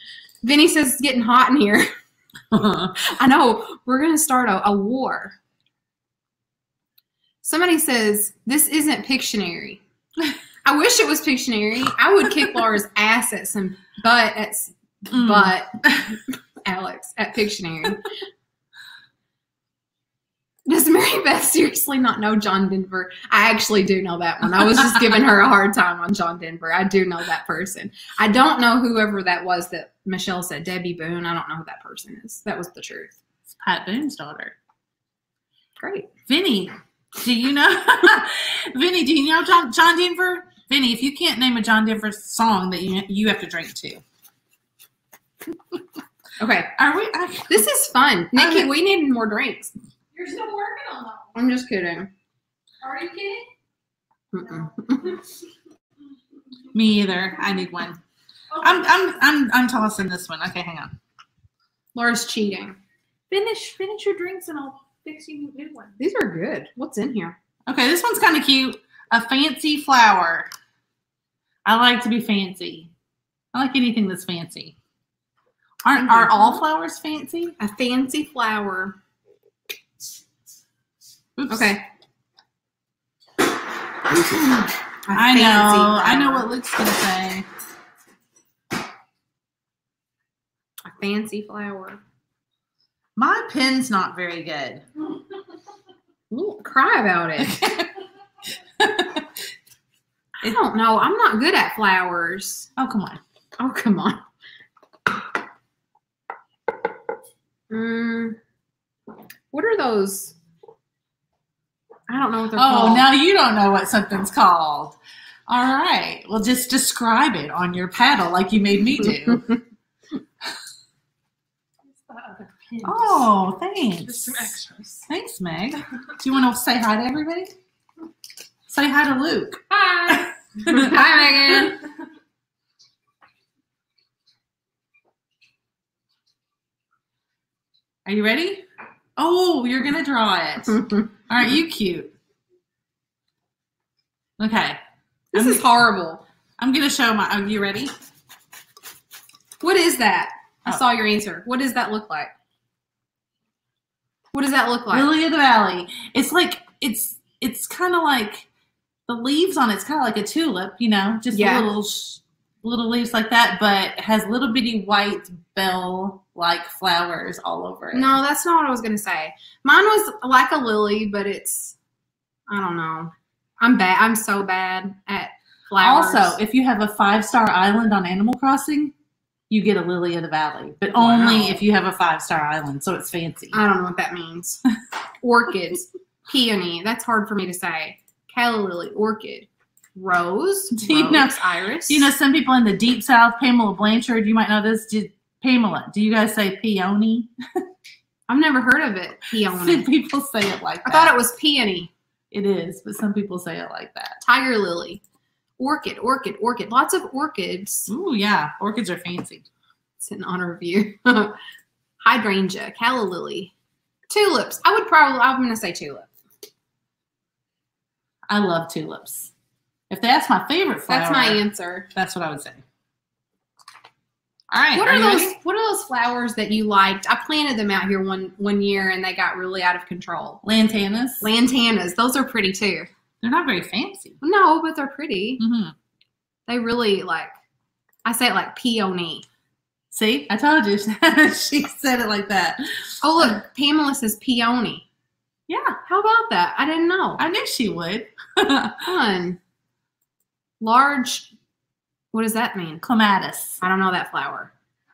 Vinny says it's getting hot in here. I know. We're gonna start a, a war. Somebody says this isn't Pictionary. I wish it was Pictionary. I would kick Laura's ass at some butt at Mm. but Alex at Pictionary. Does Mary Beth seriously not know John Denver? I actually do know that one. I was just giving her a hard time on John Denver. I do know that person. I don't know whoever that was that Michelle said, Debbie Boone. I don't know who that person is. That was the truth. It's Pat Boone's daughter. Great. Vinny, do you know? Vinny, do you know John, John Denver? Vinny, if you can't name a John Denver song that you you have to drink to. Okay. Are we? I, This is fun. Nikki, Okay. we need more drinks. You're still working on that. I'm just kidding. Are you kidding? Me either. I need one. I'm I'm I'm I'm tossing this one. Okay, hang on. Laura's cheating. finish finish your drinks and I'll fix you a good one. These are good. What's in here? Okay, this one's kind of cute. A fancy flower. I like to be fancy. I like anything that's fancy. Aren't are all flowers fancy? A fancy flower. Oops. Okay. I know. I know what Luke's gonna say. A fancy flower. My pen's not very good. Ooh, cry about it. I don't know. I'm not good at flowers. Oh come on. Oh, come on. Mm, what are those? I don't know what they're Oh, called. now you don't know what something's called. All right. Well, just describe it on your paddle like you made me do. oh, thanks. Just some extras. Thanks, Meg. Do you want to say hi to everybody? Say hi to Luke. Hi. Hi, Megan. Are you ready? Oh, you're gonna draw it. Aren't you cute? Okay. this I'm, is horrible. I'm gonna show my. Are you ready? What is that? I Oh. saw your answer. What does that look like? What does that look like? Lily of the Valley. It's like it's it's kind of like the leaves on it's kind of like a tulip, you know, just Yeah. little sh- little leaves like that, but has little bitty white bell like flowers all over it. No, that's not what I was gonna say. Mine was like a lily, but it's I don't know. I'm bad. I'm so bad at flowers. Also, if you have a five star island on Animal Crossing, you get a Lily of the Valley, but only Wow. if you have a five star island, so it's fancy. I don't know what that means. Orchids, peony. That's hard for me to say. Calla lily, orchid, rose, Do you know- iris. You know, some people in the deep south, Pamela Blanchard, you might know this. Did, Pamela, do you guys say peony? I've never heard of it. Some Peony. people say it like I that. thought it was peony. It is, but some people say it like that. Tiger lily, orchid, orchid, orchid. Lots of orchids. Ooh, yeah, orchids are fancy. It's in honor of you. Hydrangea, calla lily, tulips. I would probably. I'm going to say tulip. I love tulips. If that's my favorite flower, That's my answer. That's what I would say. All right. What are, you those? ready? What are those flowers that you liked? I planted them out here one one year, and they got really out of control. Lantanas. Lantanas. Those are pretty too. They're not very fancy. No, but they're pretty. hmm They really like. I say it like peony. See, I told you. she said it like that. Oh look, Pamela says peony. Yeah, How about that? I didn't know. I knew she would. Fun. Large. What does that mean? Clematis. I don't know that flower.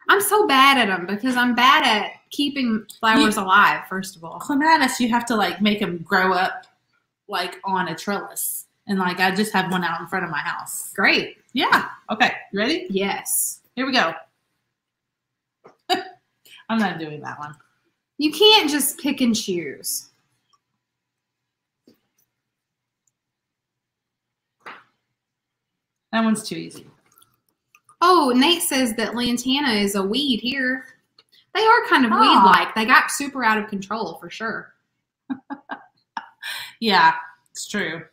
I'm so bad at them because I'm bad at keeping flowers alive. First of all, Clematis, you have to like make them grow up like on a trellis. And like I just have one out in front of my house. great. Yeah. Okay. You ready? Yes, Here we go. I'm not doing that one. you can't just pick and choose. That one's too easy. Oh, Nate says that lantana is a weed here. They are kind of Ah. weed like. They got super out of control for sure. Yeah, it's true.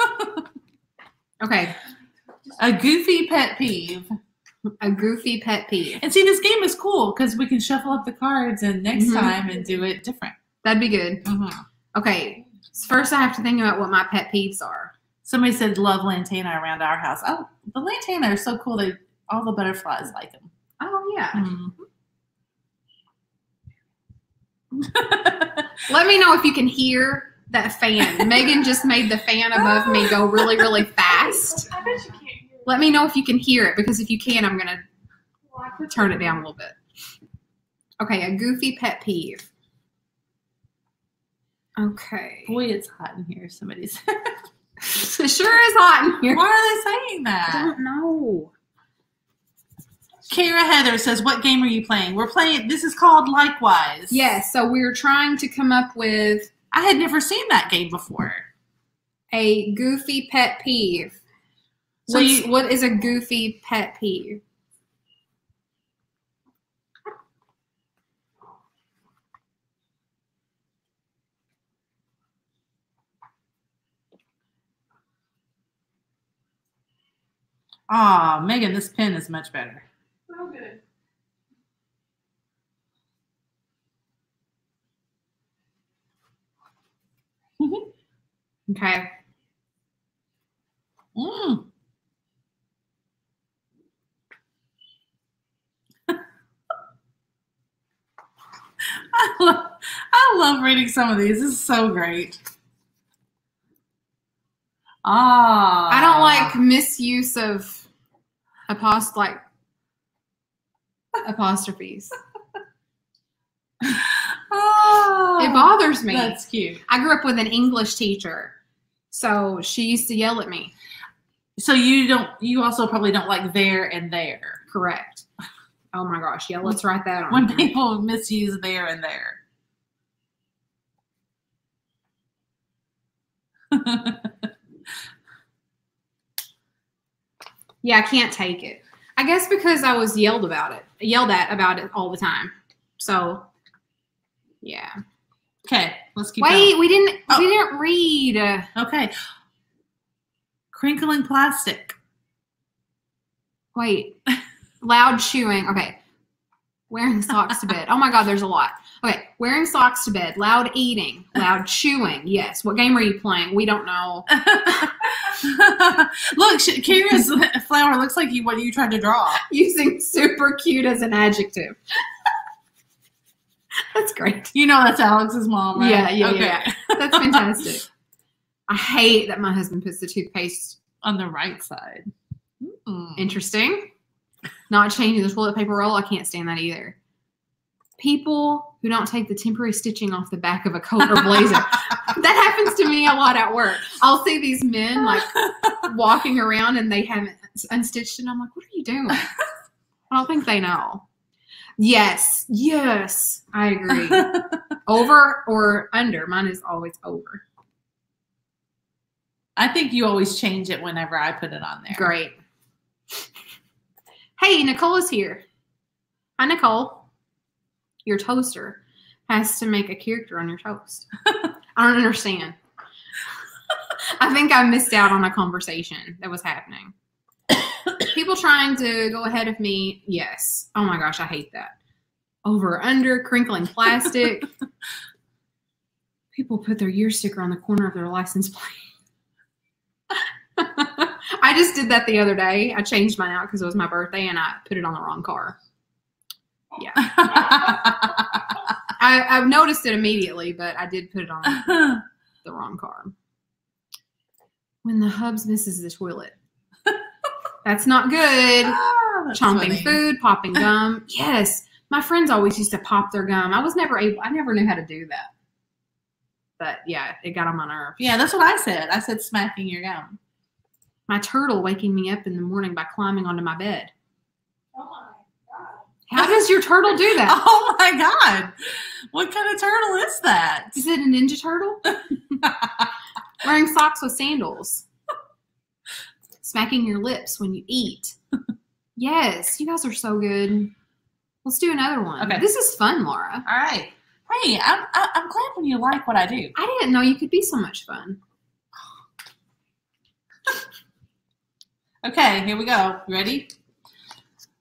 Okay, A goofy pet peeve. a goofy pet peeve. And see, this game is cool because we can shuffle up the cards and next Mhm. time and do it different. That'd be good. Mhm. Okay, so first I have to think about what my pet peeves are. Somebody said love lantana around our house. Oh, the lantana are so cool. They all the butterflies like them. Oh yeah. Mm. Let me know if you can hear that fan. Megan just made the fan above me go really, really fast. I bet you can't hear it. Let me know if you can hear it because if you can, I'm gonna Well, turn it down a little bit. Okay, a goofy pet peeve. Okay. Boy, it's hot in here. Somebody said. it sure is hot in here. Why are they saying that? I don't know. Kara Heather says, "What game are you playing?" We're playing. This is called Likewise. Yes, so we're trying to come up with I had never seen that game before. a goofy pet peeve. So What's, you- what is a goofy pet peeve? Ah, Megan, this pen is much better. so good. Okay. Mm. I love, I love reading some of these. This is so great. Ah, I don't like misuse of apost like apostrophes. Ah, It bothers me. That's cute. I grew up with an English teacher, so she used to yell at me. So you don't. You also probably don't like there and there. Correct. Oh my gosh, yeah, let's write that on. When people misuse there and there. Yeah, I can't take it. I guess because I was yelled about it, yelled at about it all the time. So, yeah. okay, let's keep Wait, going. we didn't Oh. we didn't read. Okay. Crinkling plastic. Wait, loud chewing. Okay, wearing socks to bed. Oh my God, there's a lot. Okay, wearing socks to bed, loud eating, loud chewing. Yes. What game are you playing? We don't know. Look, Kira's flower looks like you what you tried to draw. Using super cute as an adjective. That's great. You know that's Alex's mom, right? Yeah, yeah, okay. yeah. That's fantastic. I hate that my husband puts the toothpaste. On the right side. Mm. Interesting. Not changing the toilet paper roll. I can't stand that either. People who don't take the temporary stitching off the back of a coat or blazer. that happens to me a lot at work. I'll see these men like walking around and they haven't unstitched it. And I'm like, what are you doing? I don't think they know. Yes, yes, I agree. over or under. Mine is always over. I think you always change it whenever I put it on there. Great. Hey, Nicole is here. Hi, Nicole. Your toaster has to make a character on your toast. I don't understand. I think I missed out on a conversation that was happening. People trying to go ahead of me, yes. Oh my gosh, I hate that. Over, under, crinkling plastic. People put their year sticker on the corner of their license plate. I just did that the other day. I changed mine out because it was my birthday and I put it on the wrong car. I, I've noticed it immediately, but I did put it on the wrong car. When the hubs misses the toilet. That's not good. Ah, that's Chomping funny. food, popping gum. Yes. My friends always used to pop their gum. I was never able, I never knew how to do that. But yeah, it got on my nerves. Yeah, that's what I said. I said smacking your gum. My turtle waking me up in the morning by climbing onto my bed. Oh. How does your turtle do that? Oh my god. What kind of turtle is that? Is it a ninja turtle? Wearing socks with sandals. Smacking your lips when you eat. Yes, you guys are so good. Let's do another one. Okay. This is fun, Laura. All right. Hey, I'm I- I'm glad when you like what I do. I didn't know you could be so much fun. Okay, here we go. You ready?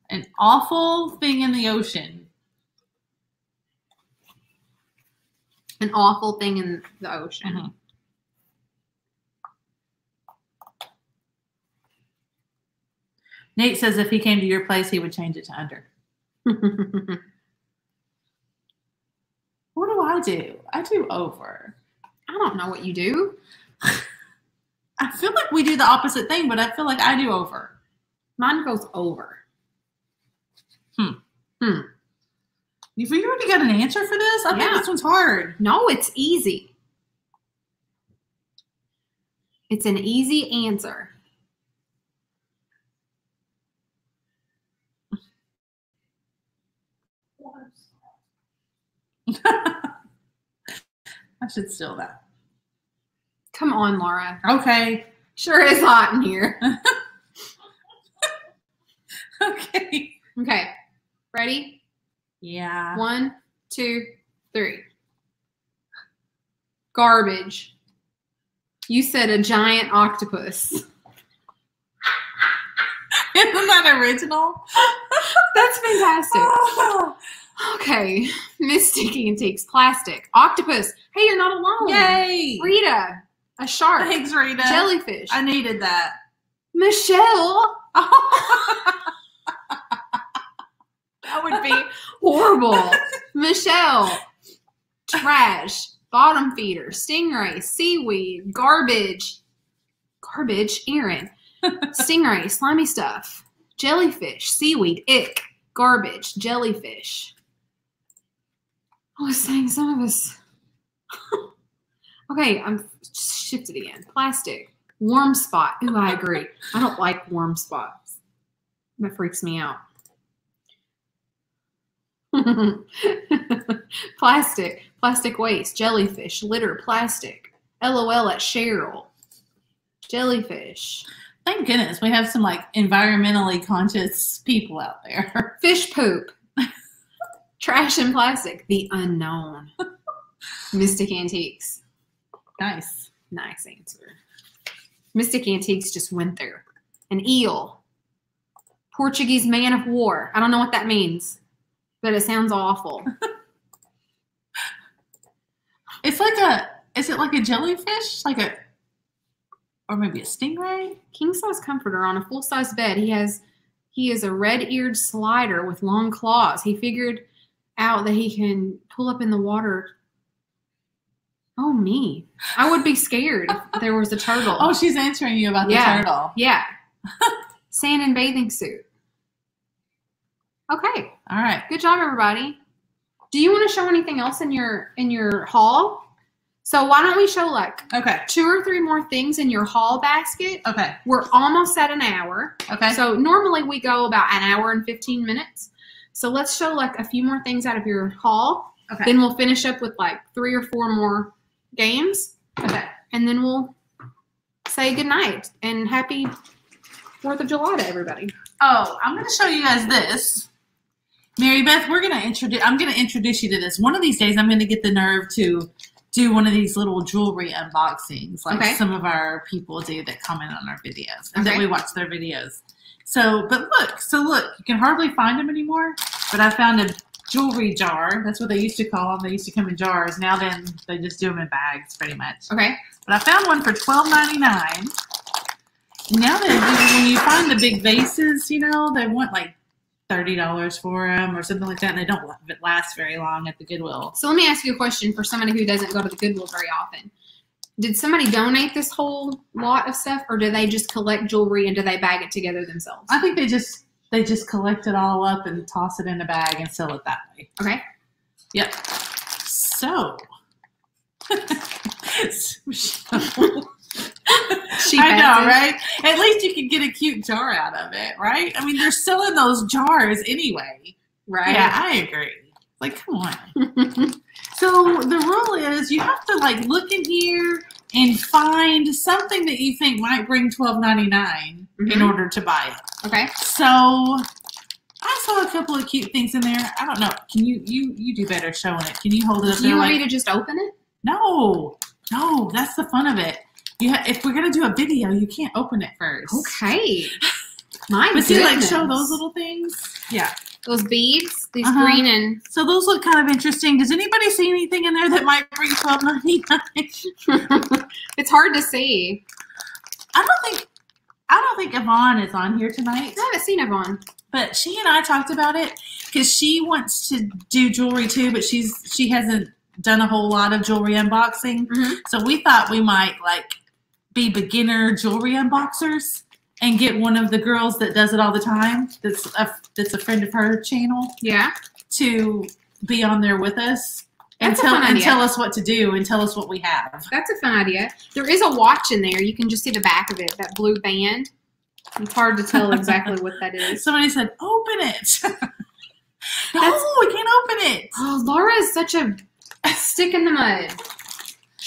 An awful thing in the ocean. An awful thing in the ocean. Mhm. Nate says if he came to your place, he would change it to under. What do I do? I do over. I don't know what you do. I feel like we do the opposite thing, but I feel like I do over. Mine goes over. You've already got an answer for this? I think this one's hard. No, it's easy. It's an easy answer. I should steal that. Come on, Laura. Okay. Sure is hot in here. Okay. Okay. Ready? Yeah. One, two, three. Garbage. You said a giant octopus. Isn't that original? That's fantastic. Ah. Okay. Mystic Antiques. Plastic. Octopus. Hey, you're not alone. Yay! Rita. A shark. Thanks, Rita. Jellyfish. I needed that. Michelle. That would be horrible. Michelle. Trash. Bottom feeder. Stingray. Seaweed. Garbage. Garbage. Aaron. Stingray. Slimy stuff. Jellyfish. Seaweed. Ick. Garbage. Jellyfish. Oh, I was saying some of us. okay, I'm shifted again. Plastic. Warm spot. Ooh, I agree. I don't like warm spots. That freaks me out. plastic, plastic waste, jellyfish, litter, plastic. LOL at Cheryl. Jellyfish. Thank goodness we have some like environmentally conscious people out there. Fish poop. Trash and plastic. The unknown. Mystic Antiques. Nice. Nice answer. Mystic Antiques just went there. An eel. Portuguese man of war. I don't know what that means, but it sounds awful. It's like a. Is it like a jellyfish? Like a. Or maybe a stingray? King size comforter on a full size bed. He has he is a red eared slider with long claws. He figured out that he can pull up in the water. Oh me. I would be scared if there was a turtle. Oh, she's answering you about the Yeah. turtle. yeah. Sand and bathing suit. Okay. All right. Good job, everybody. Do you want to show anything else in your in your haul? So why don't we show like Okay. two or three more things in your haul basket? Okay. We're almost at an hour. Okay. So normally we go about an hour and 15 minutes. So let's show like a few more things out of your haul. Okay. Then we'll finish up with like three or four more games. okay. And then we'll say goodnight and happy 4th of July to everybody. Oh, I'm going to show you guys this. Mary Beth, we're going to introduce. I'm going to introduce you to this. One of these days, I'm going to get the nerve to do one of these little jewelry unboxings, like Okay. some of our people do that comment on our videos and that we watch their videos. So, but look, so look, you can hardly find them anymore. But I found a jewelry jar. That's what they used to call them. They used to come in jars. Now then, they just do them in bags, pretty much. Okay. But I found one for twelve ninety nine. Now that when you find the big vases, you know they want like thirty dollars for them or something like that, and they don't last very long at the Goodwill. So let me ask you a question for somebody who doesn't go to the Goodwill very often. Did somebody donate this whole lot of stuff or do they just collect jewelry and do they bag it together themselves? I think they just they just collect it all up and toss it in a bag and sell it that way. Okay. Yep. So. She I know, right? At least you could get a cute jar out of it, right? I mean, they're selling those jars anyway. Right. Yeah, I agree. Like, come on. So the rule is you have to like look in here, and find something that you think might bring twelve ninety in Mhm. order to buy it. Okay. So I saw a couple of cute things in there. I don't know. Can you you you do better showing it? Can you hold it up Do you want like me to just open it? no, no? That's the fun of it. You ha- if we're gonna do a video, you can't open it first. Okay. My But see, like show those little things. Yeah. those beads, these Uh-huh. green and So those look kind of interesting. Does anybody see anything in there that might bring twelve ninety nine? it's hard to see. I don't think I don't think Yvonne is on here tonight, I haven't seen Yvonne. but she and I talked about it because she wants to do jewelry too, but she's she hasn't done a whole lot of jewelry unboxing. Mhm. So we thought we might like be beginner jewelry unboxers and get one of the girls that does it all the time. That's a that's a friend of her channel Yeah. to be on there with us and That's tell and idea. tell us what to do and tell us what we have. That's a fun idea. There is a watch in there. You can just see the back of it, that blue band. It's hard to tell exactly what that is. Somebody said, "Open it." no, we can't open it. Oh, Laura is such a stick in the mud.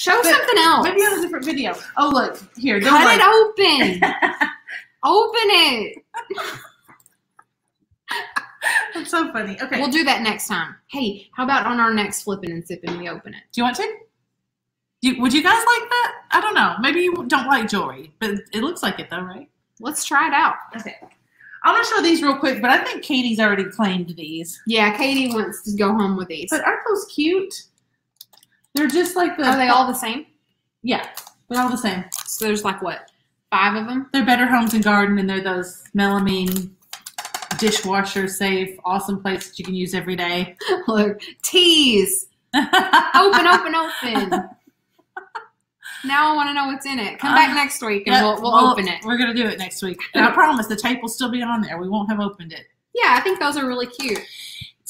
Show But something else. Maybe on a different video. Oh, look here. they're Cut like- it open. open it. That's so funny. Okay. We'll do that next time. Hey, how about on our next flipping and sipping, we open it? do you want to? You, would you guys like that? I don't know. Maybe you don't like jewelry, but it looks like it though, right? Let's try it out. Okay. I'm gonna show these real quick, but I think Katie's already claimed these. Yeah, Katie wants to go home with these. But aren't those cute? They're just like the. Are they all the same? Yeah, they're all the same. So there's like what, five of them? They're Better Homes and Garden, and they're those melamine dishwasher safe, awesome plates that you can use every day. Look, tease. Open, open, open. Now I want to know what's in it. Come back Uh, next week and Yeah, we'll, we'll well, open it. We're gonna do it next week. And I promise the tape will still be on there. We won't have opened it. Yeah, I think those are really cute.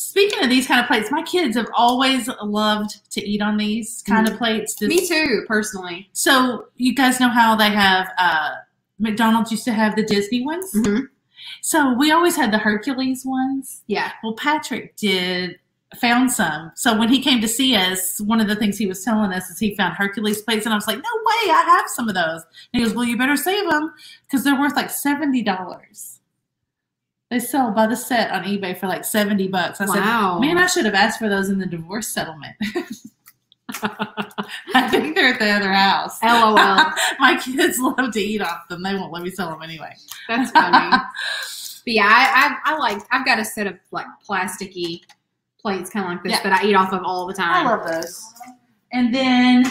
Speaking of these kind of plates, my kids have always loved to eat on these kind of plates. This- Mm. Me too, personally. So you guys know how they have uh, McDonald's used to have the Disney ones. Mhm. So we always had the Hercules ones. Yeah. Well, Patrick did found some. So when he came to see us, one of the things he was telling us is he found Hercules plates, and I was like, "No way, I have some of those." And he goes, "Well, you better save them because they're worth like seventy dollars." They sell by the set on eBay for like seventy bucks. I Wow. said, "Man, I should have asked for those in the divorce settlement." I think they're at the other house. LOL. My kids love to eat off them. They won't let me sell them anyway. That's funny. but yeah, I, I, I like, I've got a set of like plasticky plates kind of like this Yeah. that I eat off of all the time. I love those. And then,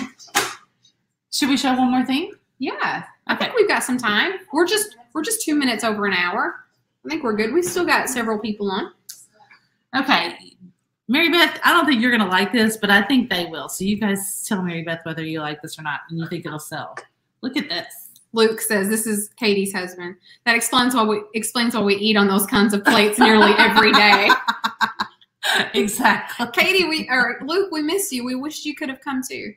should we show one more thing? yeah. I Okay. think we've got some time. We're just, we're just two minutes over an hour. I think we're good. We've still got several people on. Okay. Mary Beth, I don't think you're going to like this, but I think they will. So you guys tell Mary Beth whether you like this or not and you think it'll sell. Look at this. Luke says this is Katie's husband. That explains why we explains why we eat on those kinds of plates nearly every day. exactly. Katie, we or Luke, we miss you. We wished you could have come too.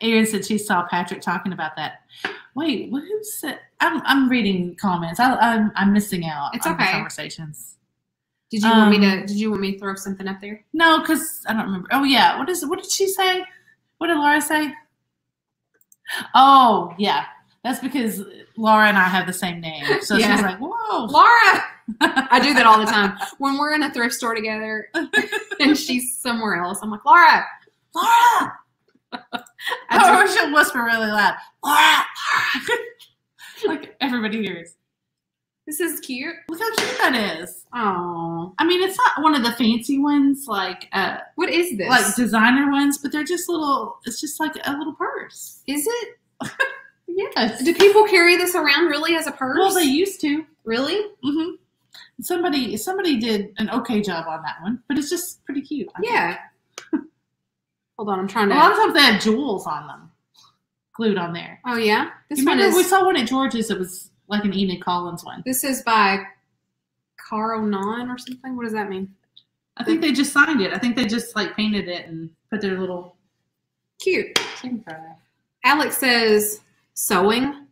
Erin said she saw Patrick talking about that. Wait, what who said? I'm, I'm reading comments. I, I'm, I'm missing out It's on the okay. conversations. Did you want me Um, to? Did you want me to throw something up there? No, because I don't remember. Oh yeah, what is? What did she say? What did Laura say? Oh yeah, that's because Laura and I have the same name. So Yeah. she's like, "Whoa, Laura, I do that all the time when we're in a thrift store together and she's somewhere else. I'm like Laura. Laura!" I or she'll whisper really loud, like everybody hears. this is cute. Look how cute that is. Oh, I mean, it's not one of the fancy ones, like uh, what is this? like designer ones, but they're just little. It's just like a little purse. is it? Yes. Do people carry this around really as a purse? Well, they used to. really? Mm-hmm. Somebody somebody did an okay job on that one, but it's just pretty cute. I think. Hold on, I'm trying A to. lot of times they have jewels on them, glued on there. oh yeah, this You one remember is. we saw one at George's. It was like an Enid Collins one. This is by Carl Non or something. What does that mean? I think they just signed it. I think they just like painted it and put their little Cute. Alex says sewing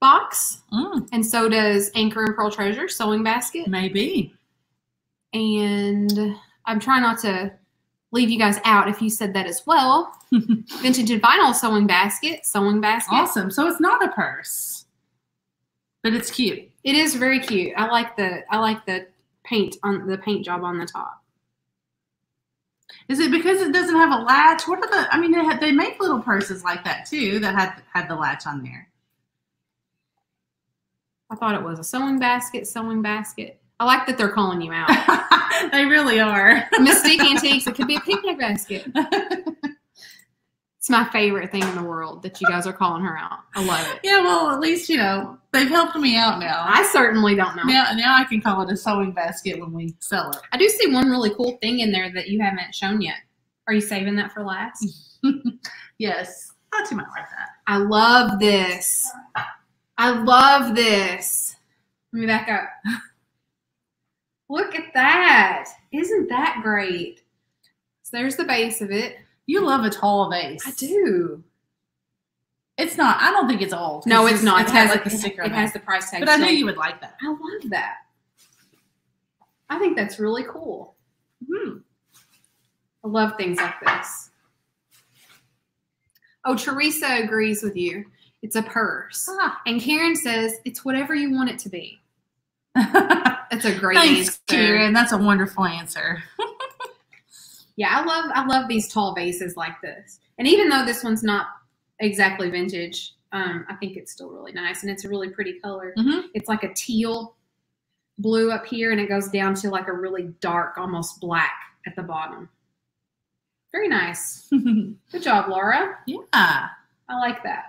box, Mm, and so does Anchor and Pearl Treasure sewing basket. maybe. And I'm trying not to leave you guys out if you said that as well. Vintage and vinyl sewing basket, sewing basket. awesome. So it's not a purse, but it's cute. It is very cute. I like the I like the paint on the paint job on the top. Is it because it doesn't have a latch? What are the? I mean, they had, they make little purses like that too that had had the latch on there. I thought it was a sewing basket, sewing basket. I like that they're calling you out. they really are. Mystique Antiques, it could be a picnic basket. It's my favorite thing in the world that you guys are calling her out. I love it. yeah, well, at least you know they've helped me out now. I certainly don't know. now, now I can call it a sewing basket when we sell it. I do see one really cool thing in there that you haven't shown yet. Are you saving that for last? Yes, I thought you might like that. I love this. I love this. Let me back up. Look at that. Isn't that great? So there's the base of it. You love a tall vase. I do. It's not. I don't think it's old. No, it's not. It It has has like a sticker. It has the price tag. But I knew you would like that. I love that. I think that's really cool. Hmm. I love things like this. Oh, Teresa agrees with you. It's a purse. Ah. And Karen says it's whatever you want it to be. Thanks, That's a great answer. Karen. That's a wonderful answer. Yeah, I love I love these tall vases like this. And even though this one's not exactly vintage, um, I think it's still really nice and it's a really pretty color. Mhm. It's like a teal blue up here and it goes down to like a really dark, almost black at the bottom. Very nice. Good job, Laura. yeah. I like that.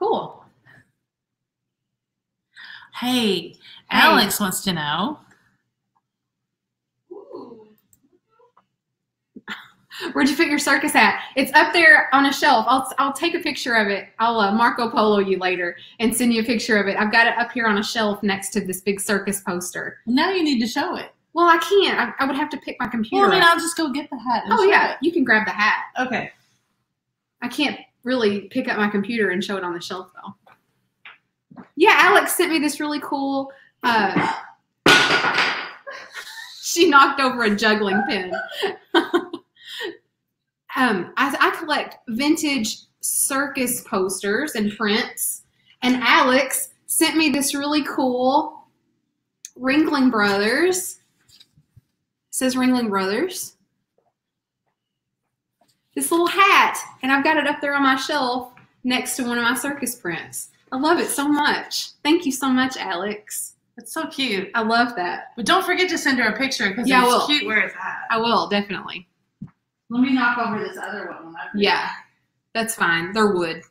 Cool. Hey, Alex wants to know. Where'd you put your circus hat? It's up there on a shelf. I'll I'll take a picture of it. I'll uh, Marco Polo you later and send you a picture of it. I've got it up here on a shelf next to this big circus poster. Now you need to show it. Well, I can't. I, I would have to pick my computer. Well, I mean. I'll just go get the hat. and oh yeah, you can grab the hat. Okay. I can't really pick up my computer and show it on the shelf though. Yeah, Alex sent me this really cool. Uh, she knocked over a juggling pin. um, I, I collect vintage circus posters and prints, and Alex sent me this really cool Ringling Brothers. It says Ringling Brothers this little hat, and I've got it up there on my shelf next to one of my circus prints. I love it so much. Thank you so much, Alex. It's so cute. I love that. But don't forget to send her a picture because Yeah, I it's cute where it's at. I will definitely. Let me knock over this other one. when Yeah, that's fine. They're wood.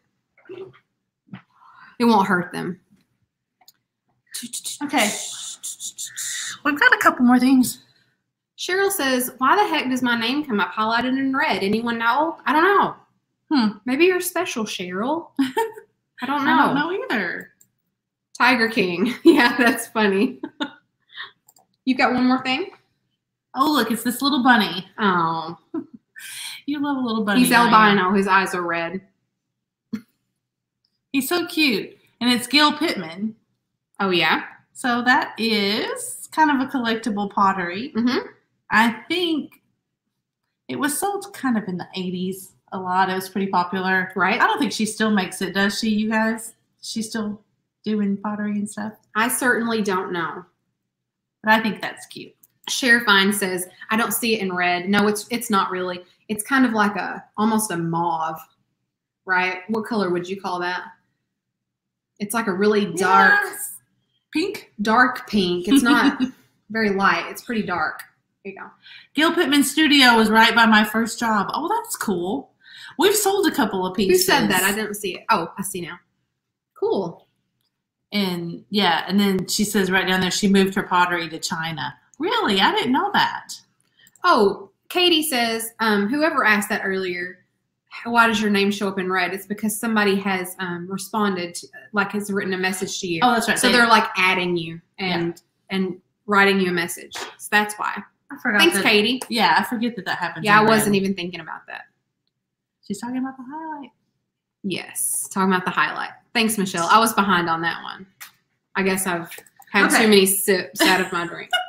It won't hurt them. Okay. We've got a couple more things. Cheryl says, "Why the heck does my name come up highlighted in red? Anyone know? I don't know. Hmm. Maybe you're special, Cheryl. I don't know. I don't know either. Tiger King. yeah, that's funny. you got one more thing? Oh, look, it's this little bunny. Oh, You love a little bunny. he's albino. His eyes are red. He's so cute. And it's Gail Pittman. Oh yeah. So that is kind of a collectible pottery. Mm-hmm. I think it was sold kind of in the 80s a lot. It was pretty popular. Right. I don't think she still makes it, does she, you guys? She's still doing pottery and stuff. I certainly don't know. But I think that's cute. Sheriff Fine says, I don't see it in red. No, it's it's not really. It's kind of like a almost a mauve, right? What color would you call that? It's like a really dark, Yes. Pink. dark pink. It's not very light. It's pretty dark. There you go. Gail Pittman Studio was right by my first job. Oh, that's cool. We've sold a couple of pieces. Who pieces. said that? I didn't see it. Oh, I see now. Cool. And yeah, and then she says right down there she moved her pottery to China. Really? I didn't know that. Oh, Katie says, um, whoever asked that earlier, why does your name show up in red? It's because somebody has um, responded, to, like has written a message to you. Oh, that's right. so They- they're like adding you and and writing you a message. So that's why. I forgot. Thanks, that- Katie. Yeah, I forget that that happens. Yeah, I red. wasn't even thinking about that. She's talking about the highlight. Yes, talking about the highlight. Thanks, Michelle. I was behind on that one. I guess I've had Okay. too many sips out of my drink.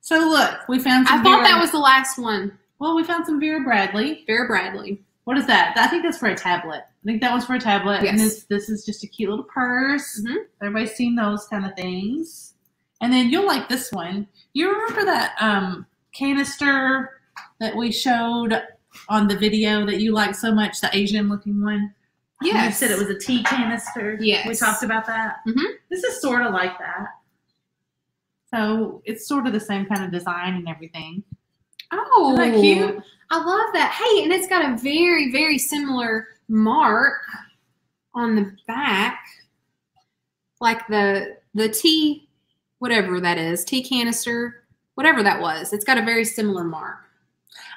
So look, we found some I thought Vera- that was the last one. well, we found some Vera Bradley. Vera Bradley. What is that? I think that's for a tablet. I think that one's for a tablet. And Yes. this this is just a cute little purse. Mhm. Everybody's seen those kind of things. And then you'll like this one. You remember that um canister that we showed on the video that you like so much, the Asian looking one? Yeah, You said it was a tea canister. Yes. We talked about that. Mhm. This is sort of like that. So it's sort of the same kind of design and everything. Oh, Isn't that cute? I love that. Hey, and it's got a very, very similar mark on the back, like the the tea, whatever that is, tea canister, whatever that was. It's got a very similar mark.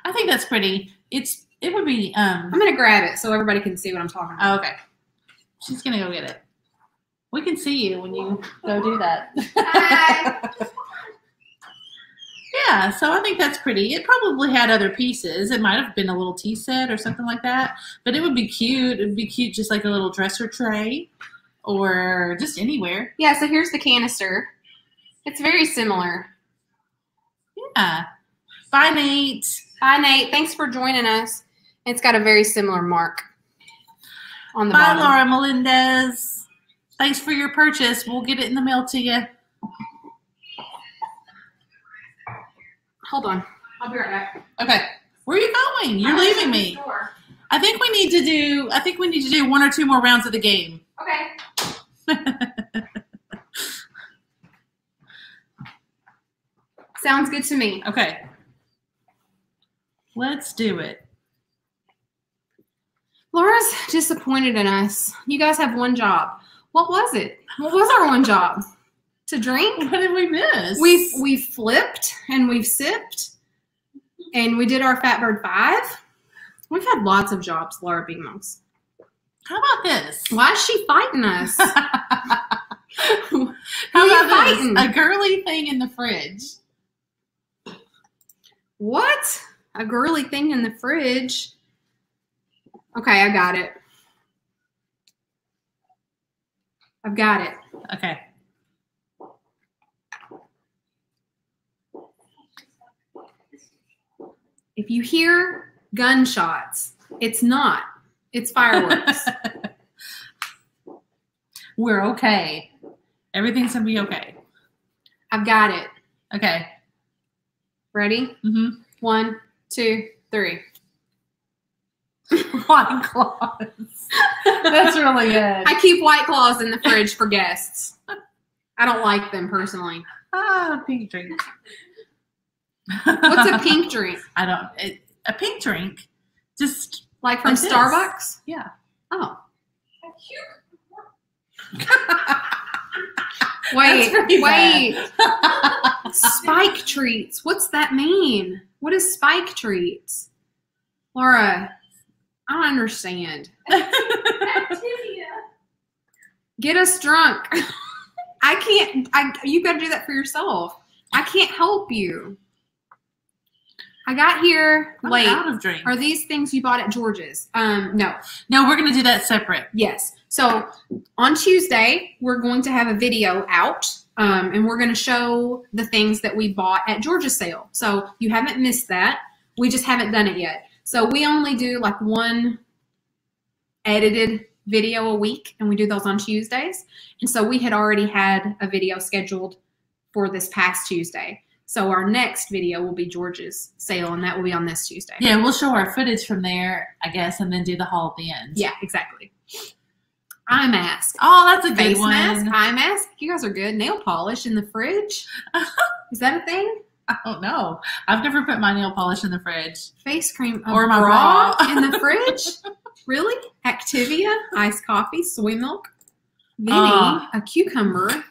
I think that's pretty. It's it would be um I'm gonna grab it so everybody can see what I'm talking about. Oh, okay. She's gonna go get it. We can see you when you go do that. Yeah, so I think that's pretty. It probably had other pieces. It might have been a little tea set or something like that. But it would be cute. It'd be cute just like a little dresser tray or just anywhere. Yeah. So here's the canister. It's very similar. Yeah. Bye, Nate. Hi, Nate. Thanks for joining us. It's got a very similar mark on the Bye, bottom. Laura Melendez. Thanks for your purchase. We'll get it in the mail to you. Hold on. I'll be right back. Okay. Where are you going? You're leaving me. I think we need to do. I think we need to do one or two more rounds of the game. Okay. Sounds good to me. Okay. Let's do it. Laura's disappointed in us. You guys have one job. What was it? What was our one job? To drink? What did we miss? We've we've flipped and we've sipped and we did our Fatbird Five. We've had lots of jobs, Laura Beamos. How about this? Why is she fighting us? How about this? A girly thing in the fridge. What? A girly thing in the fridge. Okay, I got it. I've got it. Okay. If you hear gunshots, it's not. It's fireworks. We're okay. Everything's gonna be okay. I've got it. Okay. Ready? Mm-hmm. One, two, three. White claws. That's really good. I keep white claws in the fridge for guests. I don't like them personally. Ah, pink drink. What's a pink drink? I don't. It, a pink drink. Just Like from Like this. Starbucks? yeah. Oh. Wait, wait. Spike treats. What's that mean? What is spike treats? Laura, I don't understand. Get us drunk. I can't. I you got to do that for yourself. I can't help you. I got here I'm late. out of drink. Are these things you bought at George's? Um, no. No, we're gonna do that separate. Yes. So on Tuesday, we're going to have a video out, um, and we're going to show the things that we bought at George's sale. So you haven't missed that. We just haven't done it yet. So we only do like one edited video a week, and we do those on Tuesdays. And so we had already had a video scheduled for this past Tuesday. So our next video will be George's sale, and that will be on this Tuesday. Yeah, we'll show our footage from there, I guess, and then do the haul at the end. Yeah, exactly. Eye mask. Oh, that's a good face one. mask, eye mask. You guys are good. Nail polish in the fridge. Is that a thing? I don't know. I've never put my nail polish in the fridge. Face cream Or my bra in the fridge. really? Activia, iced coffee, soy milk, Vinny, Ah. a cucumber,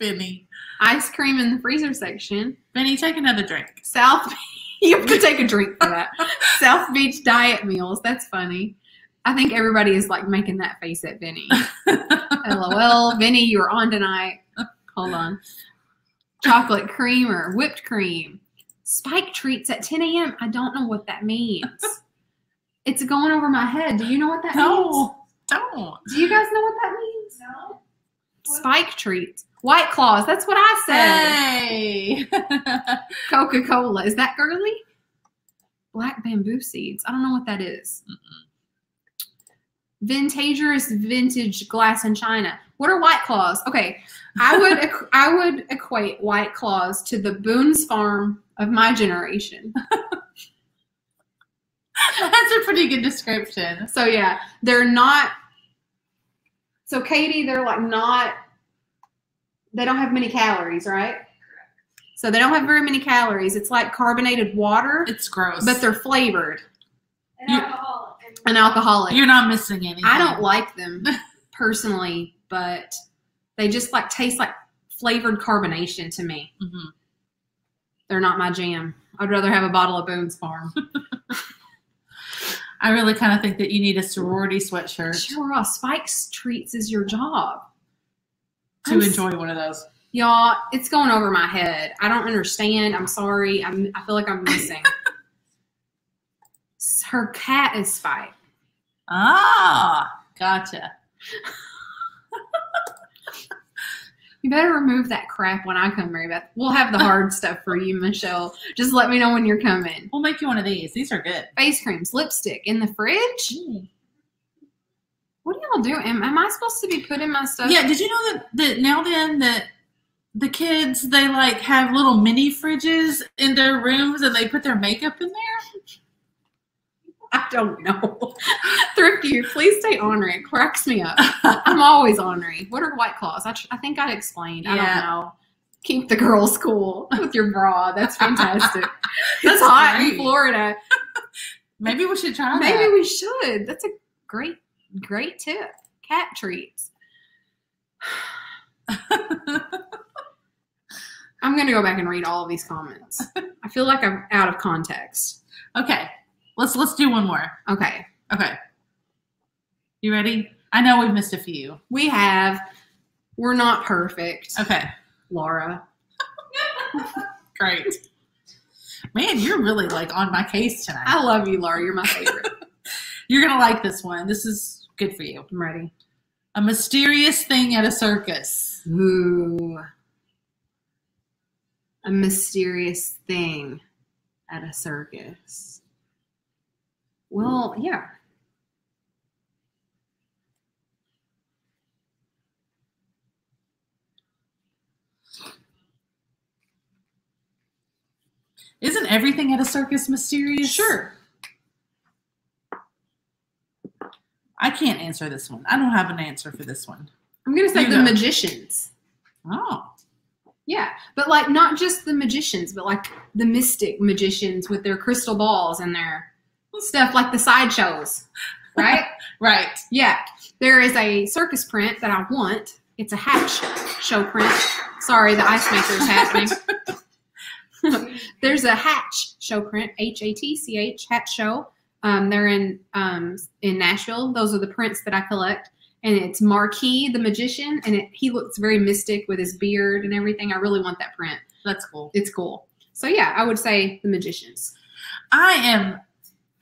Benny. ice cream in the freezer section. Benny, take another drink. South. you have to take a drink for that. South Beach diet meals. That's funny. I think everybody is like making that face at Vinny. LOL. Vinny, you're on tonight. Hold on. Chocolate creamer, whipped cream. Spike treats at 10 a.m. I don't know what that means. It's going over my head. Do you know what that means? no, don't. Do you guys know what that means? No. Spike treats. White claws. That's what I say. Hey. Coca Cola. Is that girly? Black bamboo seeds. I don't know what that is. Vintagerous vintage glass and china. What are white claws? Okay, I would I would equate white claws to the Boone's Farm of my generation. That's a pretty good description. So yeah, they're not. So Katie, they're like not. They don't have many calories, right? So they don't have very many calories. It's like carbonated water, It's gross. but they're flavored And You- alcoholic. and alcoholic. You're not missing anything. I don't like them personally, but they just like taste like flavored carbonation to me. Mhm. They're not my jam. I'd rather have a bottle of Boone's Farm. I really kind of think that you need a sorority sweatshirt Sure, Spike's treats is your job. To I'm enjoy one of those. Y'all, it's going over my head. I don't understand. I'm sorry. I'm, I feel like I'm missing. Her cat is Spike. Ah, gotcha. You better remove that crap when I come, Mary Beth. We'll have the hard stuff for you, Michelle. Just let me know when you're coming. We'll make you one of these. These are good. Face creams, lipstick in the fridge. What are y'all doing? Am, am I supposed to be putting my stuff? Yeah, did you know that, that now then that the kids they like have little mini fridges in their rooms and they put their makeup in there? I don't know. Thrifty, please stay ornery. It cracks me up. I'm always ornery. What are white claws? I, tr- I think I explained. I Yeah. don't know. Keep the girls cool with your bra. That's fantastic. That's hot in. Florida. Maybe we should try Maybe that. we should. That's a great, great tip. Cat treats. I'm gonna go back and read all of these comments. I feel like I'm out of context. okay, let's let's do one more. Okay, Okay, you ready? I know we've missed a few. we have. We're not perfect, Okay, Laura. great. Man, you're really like on my case tonight. I love you, Laura. You're my favorite. You're gonna like this one. This is good for you. I'm ready. A mysterious thing at a circus. Ooh. A mysterious thing at a circus. Well, yeah. Isn't everything at a circus mysterious? Sure. I can't answer this one. I don't have an answer for this one. I'm going to say You the go. magicians. Oh, Yeah. But like not just the magicians, but like the mystic magicians with their crystal balls and their stuff like the sideshows. Right? right. Yeah, there is a circus print that I want. It's a Hatch Show Print. Sorry, the ice maker is happening. There's a Hatch Show Print, H A T C H, hatch show. Um, they're in um, in Nashville. Those are the prints that I collect, and it's Marquis the magician, and it, he looks very mystic with his beard and everything. I really want that print. That's cool. It's cool. So yeah, I would say the magicians. I am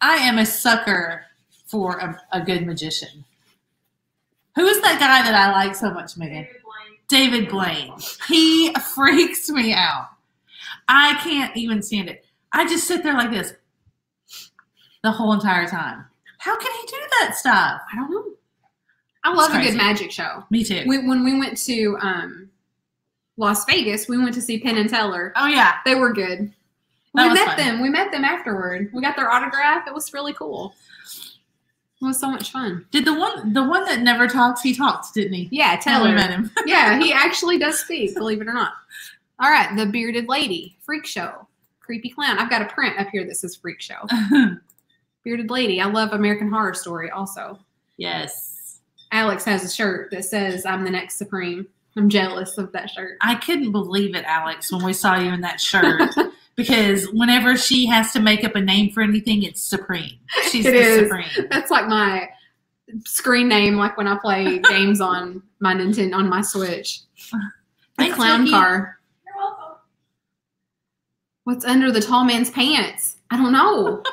I am a sucker for a, a good magician. Who is that guy that I like so much, Megan? David Blaine. David Blaine. He freaks me out. I can't even stand it. I just sit there like this the whole entire time. How can he do that stuff? I don't know. I love a good magic show. Me too. We, when we went to um, Las Vegas, we went to see Penn and Teller. oh yeah. They were good. That we met fun. them. We met them afterward. We got their autograph. It was really cool. It was so much fun. Did the one the one that never talks, he talked, didn't he? Yeah, Teller. we met him. yeah, he actually does speak, believe it or not. All right, the bearded lady, freak show, creepy clown. I've got a print up here that says freak show. Bearded lady. I love American Horror Story also. yes. Alex has a shirt that says I'm the next Supreme. I'm jealous of that shirt. I couldn't believe it, Alex, when we saw you in that shirt. because whenever she has to make up a name for anything, it's Supreme. She's It the is. Supreme. That's like my screen name, like when I play games on my Nintendo on my Switch. The Thanks, clown Vicky. car. You're welcome. What's under the tall man's pants? I don't know.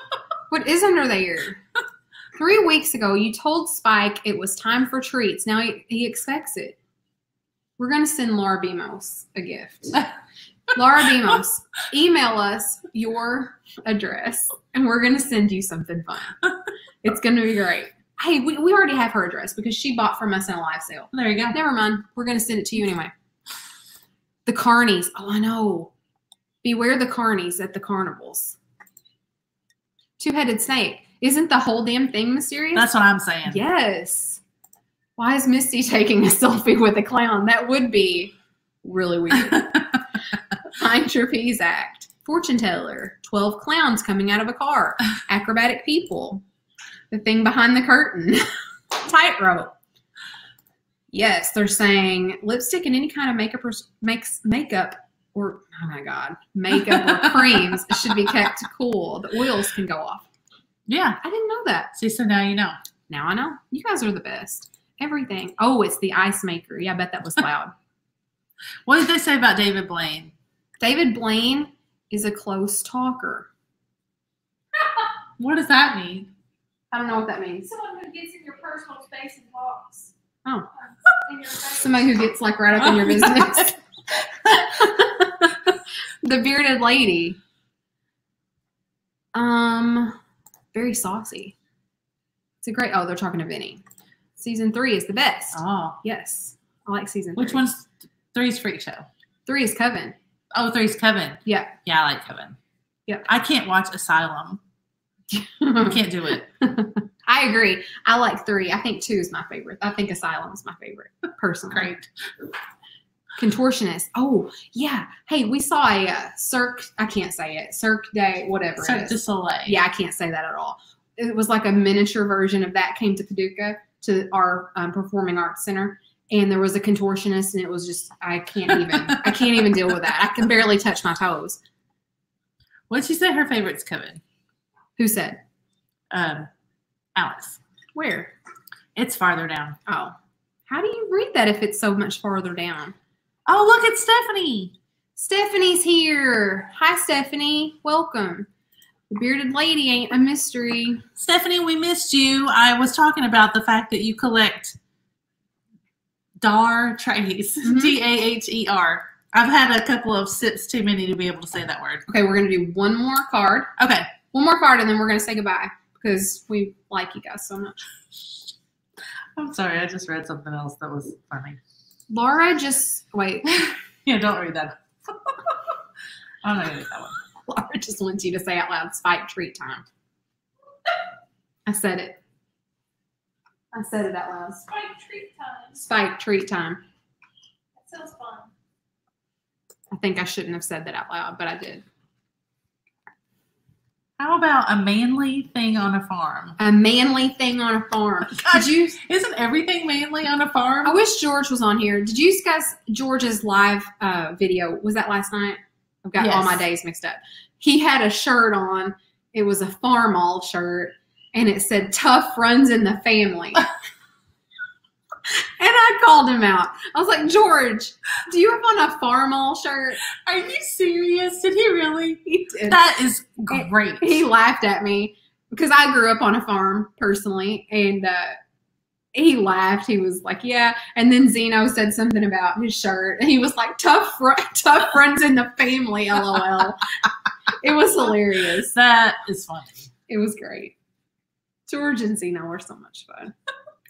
what is under there? Three weeks ago, you told Spike it was time for treats. Now he, he expects it. We're gonna send Laura Bemos a gift. Laura Demos, email us your address and we're going to send you something fun. It's going to be great. Hey, we, we already have her address because she bought from us in a live sale. There you go. Never mind. We're going to send it to you anyway. The carnies. Oh, I know. Beware the carnies at the carnivals. Two headed snake. Isn't the whole damn thing mysterious? That's what I'm saying. Yes. Why is Misty taking a selfie with a clown? That would be really weird. Find your Trapeze Act. Fortune teller. 12 clowns coming out of a car. Acrobatic people. The thing behind the curtain. Tightrope. Yes, they're saying lipstick and any kind of makeup or makes makeup or oh my god, makeup or creams should be kept cool. The oils can go off. Yeah. I didn't know that. See, so now you know. Now I know. You guys are the best. Everything. Oh, it's the ice maker. Yeah, I bet that was loud. What did they say about David Blaine? David Blaine is a close talker. What does that mean? I don't know what that means. Someone who gets in your personal space and talks. Oh. In your face. Somebody who gets like right up in your business. The bearded lady. Um, very saucy. It's a great. Oh, they're talking to Vinny. Season three is the best. Oh. Yes, I like season. Which three. one's three's freak show? Three is Coven. Oh, three's Kevin. Yeah. Yeah, I like Kevin. Yep. I can't watch Asylum. I can't do it. I agree. I like three. I think two is my favorite. I think Asylum is my favorite, personally. Great. Contortionist. Oh, yeah. Hey, we saw a uh, Cirque, I can't say it, Cirque Day, whatever Cirque is. du Soleil. Yeah, I can't say that at all. It was like a miniature version of that came to Paducah to our um, performing arts center, and there was a contortionist, and it was just I can't even I can't even deal with that. I can barely touch my toes. What'd she say her favorite's Kevin? Who said Um, Alex. where? It's farther down. Oh, how do you read that if it's so much farther down? Oh, look, it's Stephanie. Stephanie's here. Hi, Stephanie. Welcome. The bearded lady ain't a mystery. Stephanie, we missed you. I was talking about the fact that you collect Daher trays. Mhm. D A H E R. I've had a couple of sips too many to be able to say that word. Okay, we're gonna do one more card. Okay. One more card, and then we're gonna say goodbye because we like you guys so much. I'm sorry, I just read something else that was funny. Laura just wait. Yeah, don't read that. I'm not gonna read that one. Laura just wants you to say out loud, "Spike treat time." I said it. I said it out loud. Spike treat time. Spike treat time. That sounds fun. I think I shouldn't have said that out loud, but I did. How about a manly thing on a farm? A manly thing on a farm. Did you? Isn't everything manly on a farm? I wish George was on here. Did you guys George's live uh, video? Was that last night? I've got all my days mixed up. He had a shirt on. It was a Farmall shirt, and it said "Tough runs in the family." and I called him out. I was like, George, do you have on a Farmall shirt? Are you serious? Did he really? He did. That is great. he laughed at me because I grew up on a farm personally, and uh, he laughed. He was like, "Yeah," and then Zeno said something about his shirt, and he was like, "Tough, fr- tough friends in the family." LOL. it was hilarious. That is funny. It was great. George and Zeno were so much fun.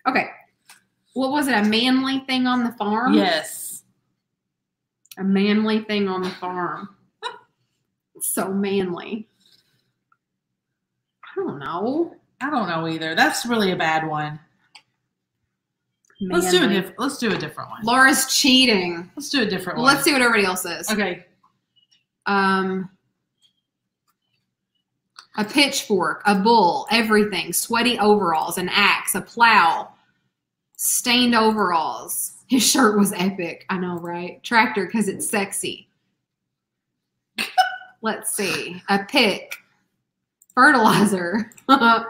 Okay, what was it? A manly thing on the farm? Yes. a manly thing on the farm. so manly. I don't know. I don't know either. That's really a bad one. Let's do a Manly. diff- let's do a different one. Laura's cheating. Let's do a different Well, one. let's see what everybody else says. Okay. Um, a pitchfork, a bull, everything, sweaty overalls, an axe, a plow, stained overalls. His shirt was epic. I know, right? Tractor because it's sexy. Let's see. A pick, fertilizer. or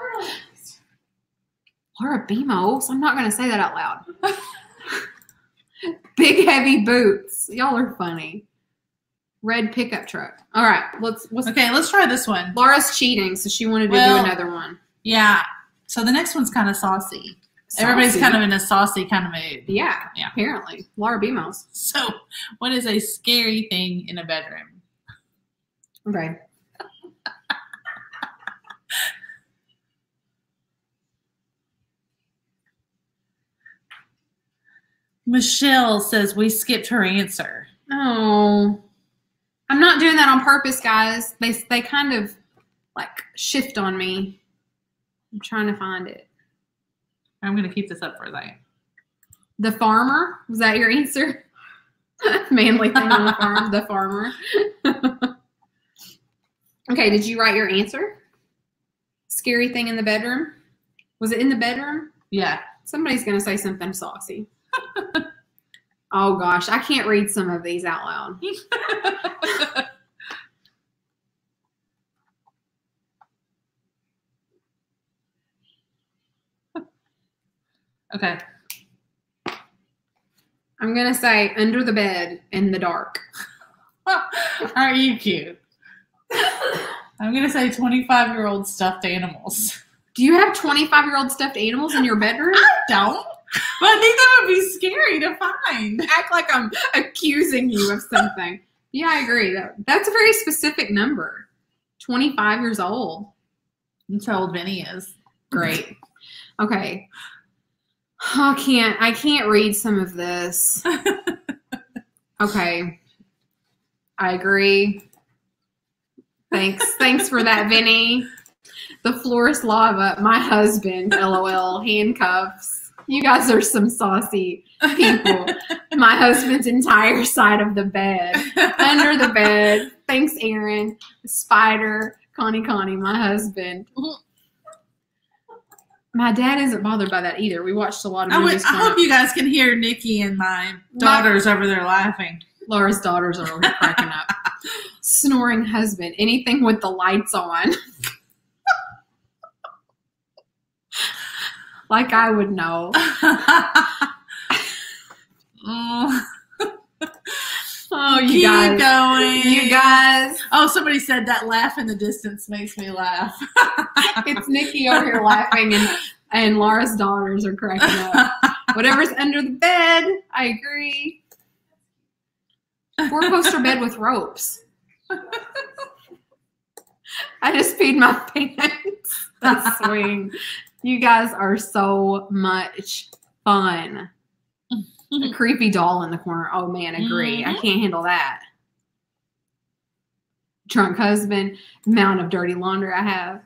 Laura Bemos. I'm not going to say that out loud. Big heavy boots. Y'all are funny. Red pickup truck. All right, let's. What's Okay, let's try this one. Laura's cheating, so she wanted to Well- do another one. Yeah. So the next one's kind of saucy. Everybody's kind of in a saucy kind of mood. yeah, Yeah. Apparently, Laura Bemos. So, what is a scary thing in a bedroom? Okay. Michelle says we skipped her answer. Oh, I'm not doing that on purpose, guys. They they kind of like shift on me. I'm trying to find it. I'm going to keep this up for a second. The farmer was that your answer? Manly thing on the farm. The farmer. okay, did you write your answer? Scary thing in the bedroom. Was it in the bedroom? Yeah. Somebody's gonna say something saucy. oh gosh, I can't read some of these out loud. Okay. I'm gonna say under the bed in the dark. Are you cute? I'm going to say 25 year old stuffed animals. Do you have 25 year old stuffed animals in your bedroom? I Don't. But I think that would be scary to find. Act like I'm accusing you of something. Yeah, I agree. That, that's a very specific number. 25 years old. That's how old Vinny is. Great. Okay. I can't I can't read some of this. Okay. I agree. Thanks. Thanks for that, Vinny. The florist lava, my husband, lol, handcuffs. You guys are some saucy people. My husband's entire side of the bed. Under the bed. Thanks, Aaron. Spider, Connie Connie, my husband. My dad isn't bothered by that either. We watched a lot of I, would, movies. I hope you guys can hear Nikki and my daughters over there laughing. Laura's daughters are over cracking up. Snoring husband. Anything with the lights on. like I would know. Mm, Oh, you Keep guys. going. You guys. Oh, somebody said that laugh in the distance makes me laugh. It's Nikki over here laughing and, and Laura's daughters are cracking up. Whatever's under the bed, I agree. Four poster bed with ropes. I just peed my pants. That's swing. You guys are so much fun. A creepy doll in the corner. Oh man, agree. I Mhm. can't handle that. Drunk husband, amount of dirty laundry I have.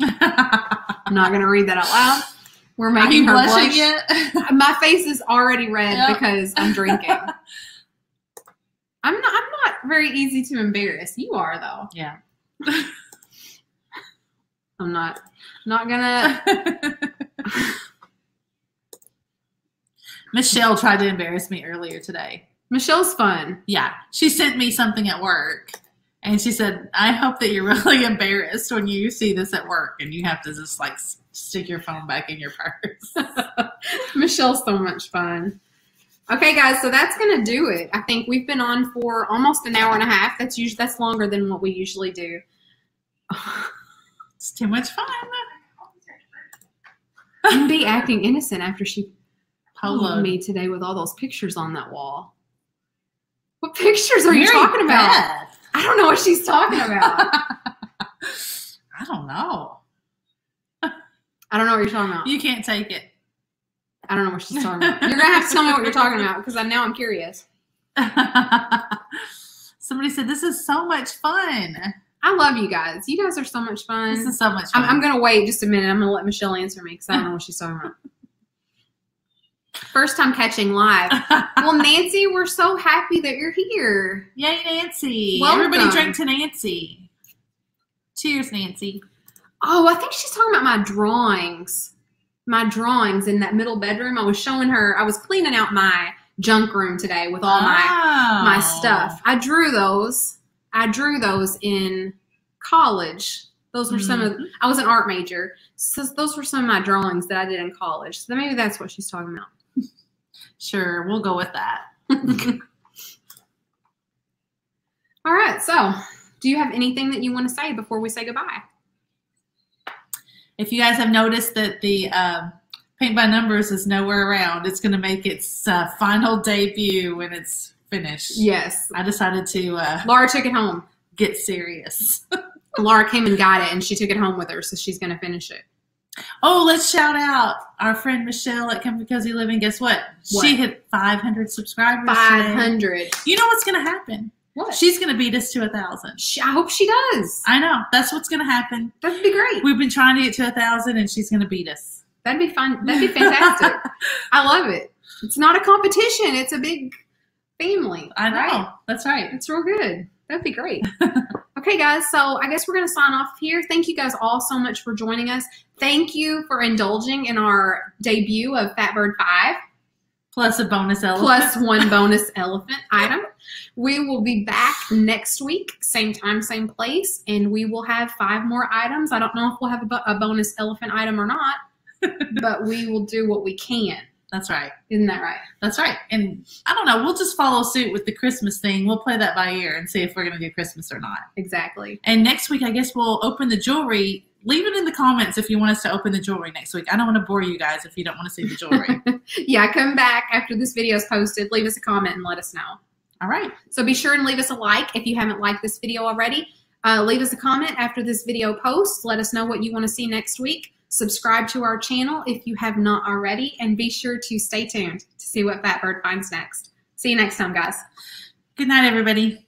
I'm not gonna read that out loud. We're making her blushing blush. yet? My face is already red Yep. because I'm drinking. I'm not. I'm not very easy to embarrass. You are though. yeah. I'm not. Not gonna. Michelle tried to embarrass me earlier today. Michelle's fun. Yeah, she sent me something at work, and she said, "I hope that you're really embarrassed when you see this at work, and you have to just like stick your phone back in your purse." Michelle's so much fun. Okay, guys, so that's gonna do it. I think we've been on for almost an hour and a half. That's usually that's longer than what we usually do. it's too much fun. and be acting innocent after she Polo. poloed me today with all those pictures on that wall. What pictures are you Mary talking about? Beth. I don't know what she's talking about. I don't know. I don't know what you're talking about. You can't take it. I don't know what she's talking about. You're gonna have to tell me what you're talking about because I now I'm curious. Somebody said this is so much fun. I love you guys. You guys are so much fun. This is so much fun. I'm, I'm gonna wait just a minute. I'm gonna let Michelle answer me because I don't know what she's talking about. First time catching live. Well, Nancy, we're so happy that you're here. Yay, Nancy! Welcome. Everybody drink to Nancy. Cheers, Nancy. Oh, I think she's talking about my drawings. My drawings in that middle bedroom. I was showing her. I was cleaning out my junk room today with all my my stuff. I drew those. I drew those in college. Those were some of. Mm-hmm. I was an art major, so those were some of my drawings that I did in college. So maybe that's what she's talking about. Sure, we'll go with that. All right. So, do you have anything that you want to say before we say goodbye? If you guys have noticed that the um, Paint by Numbers is nowhere around. It's going to make its uh, final debut when it's finished. Yes. I decided to uh, Laura took it home. get serious. Laura came and got it, and she took it home with her, so she's going to finish it. Oh, let's shout out our friend Michelle at Come Because You Living. Guess what? What? She hit 500 subscribers. 500. today. You know what's going to happen? What? She's going to beat us to a thousand. I hope she does. I know. That's what's going to happen. That'd be great. We've been trying to get to a thousand, and she's going to beat us. That'd be fun. That'd be fantastic. I love it. It's not a competition. It's a big family. I know. Right? That's right. It's real good. That'd be great. okay, guys. So I guess we're going to sign off here. Thank you guys all so much for joining us. Thank you for indulging in our debut of Fatbird 5 Plus a bonus elephant. plus one bonus elephant item. We will be back next week, same time, same place, and we will have five more items. I don't know if we'll have a bonus elephant item or not, but we will do what we can. That's right. Isn't that right? That's right. And I don't know. We'll just follow suit with the Christmas thing. We'll play that by ear and see if we're going to do Christmas or not. Exactly. And next week, I guess we'll open the jewelry. Leave it in the comments if you want us to open the jewelry next week. I don't want to bore you guys if you don't want to see the jewelry. Yeah, come back after this video is posted. Leave us a comment and let us know. All right. So be sure and leave us a like if you haven't liked this video already. Uh, leave us a comment after this video posts. Let us know what you want to see next week. Subscribe to our channel if you have not already, and be sure to stay tuned to see what Fatbird finds next. See you next time, guys. Good night, everybody.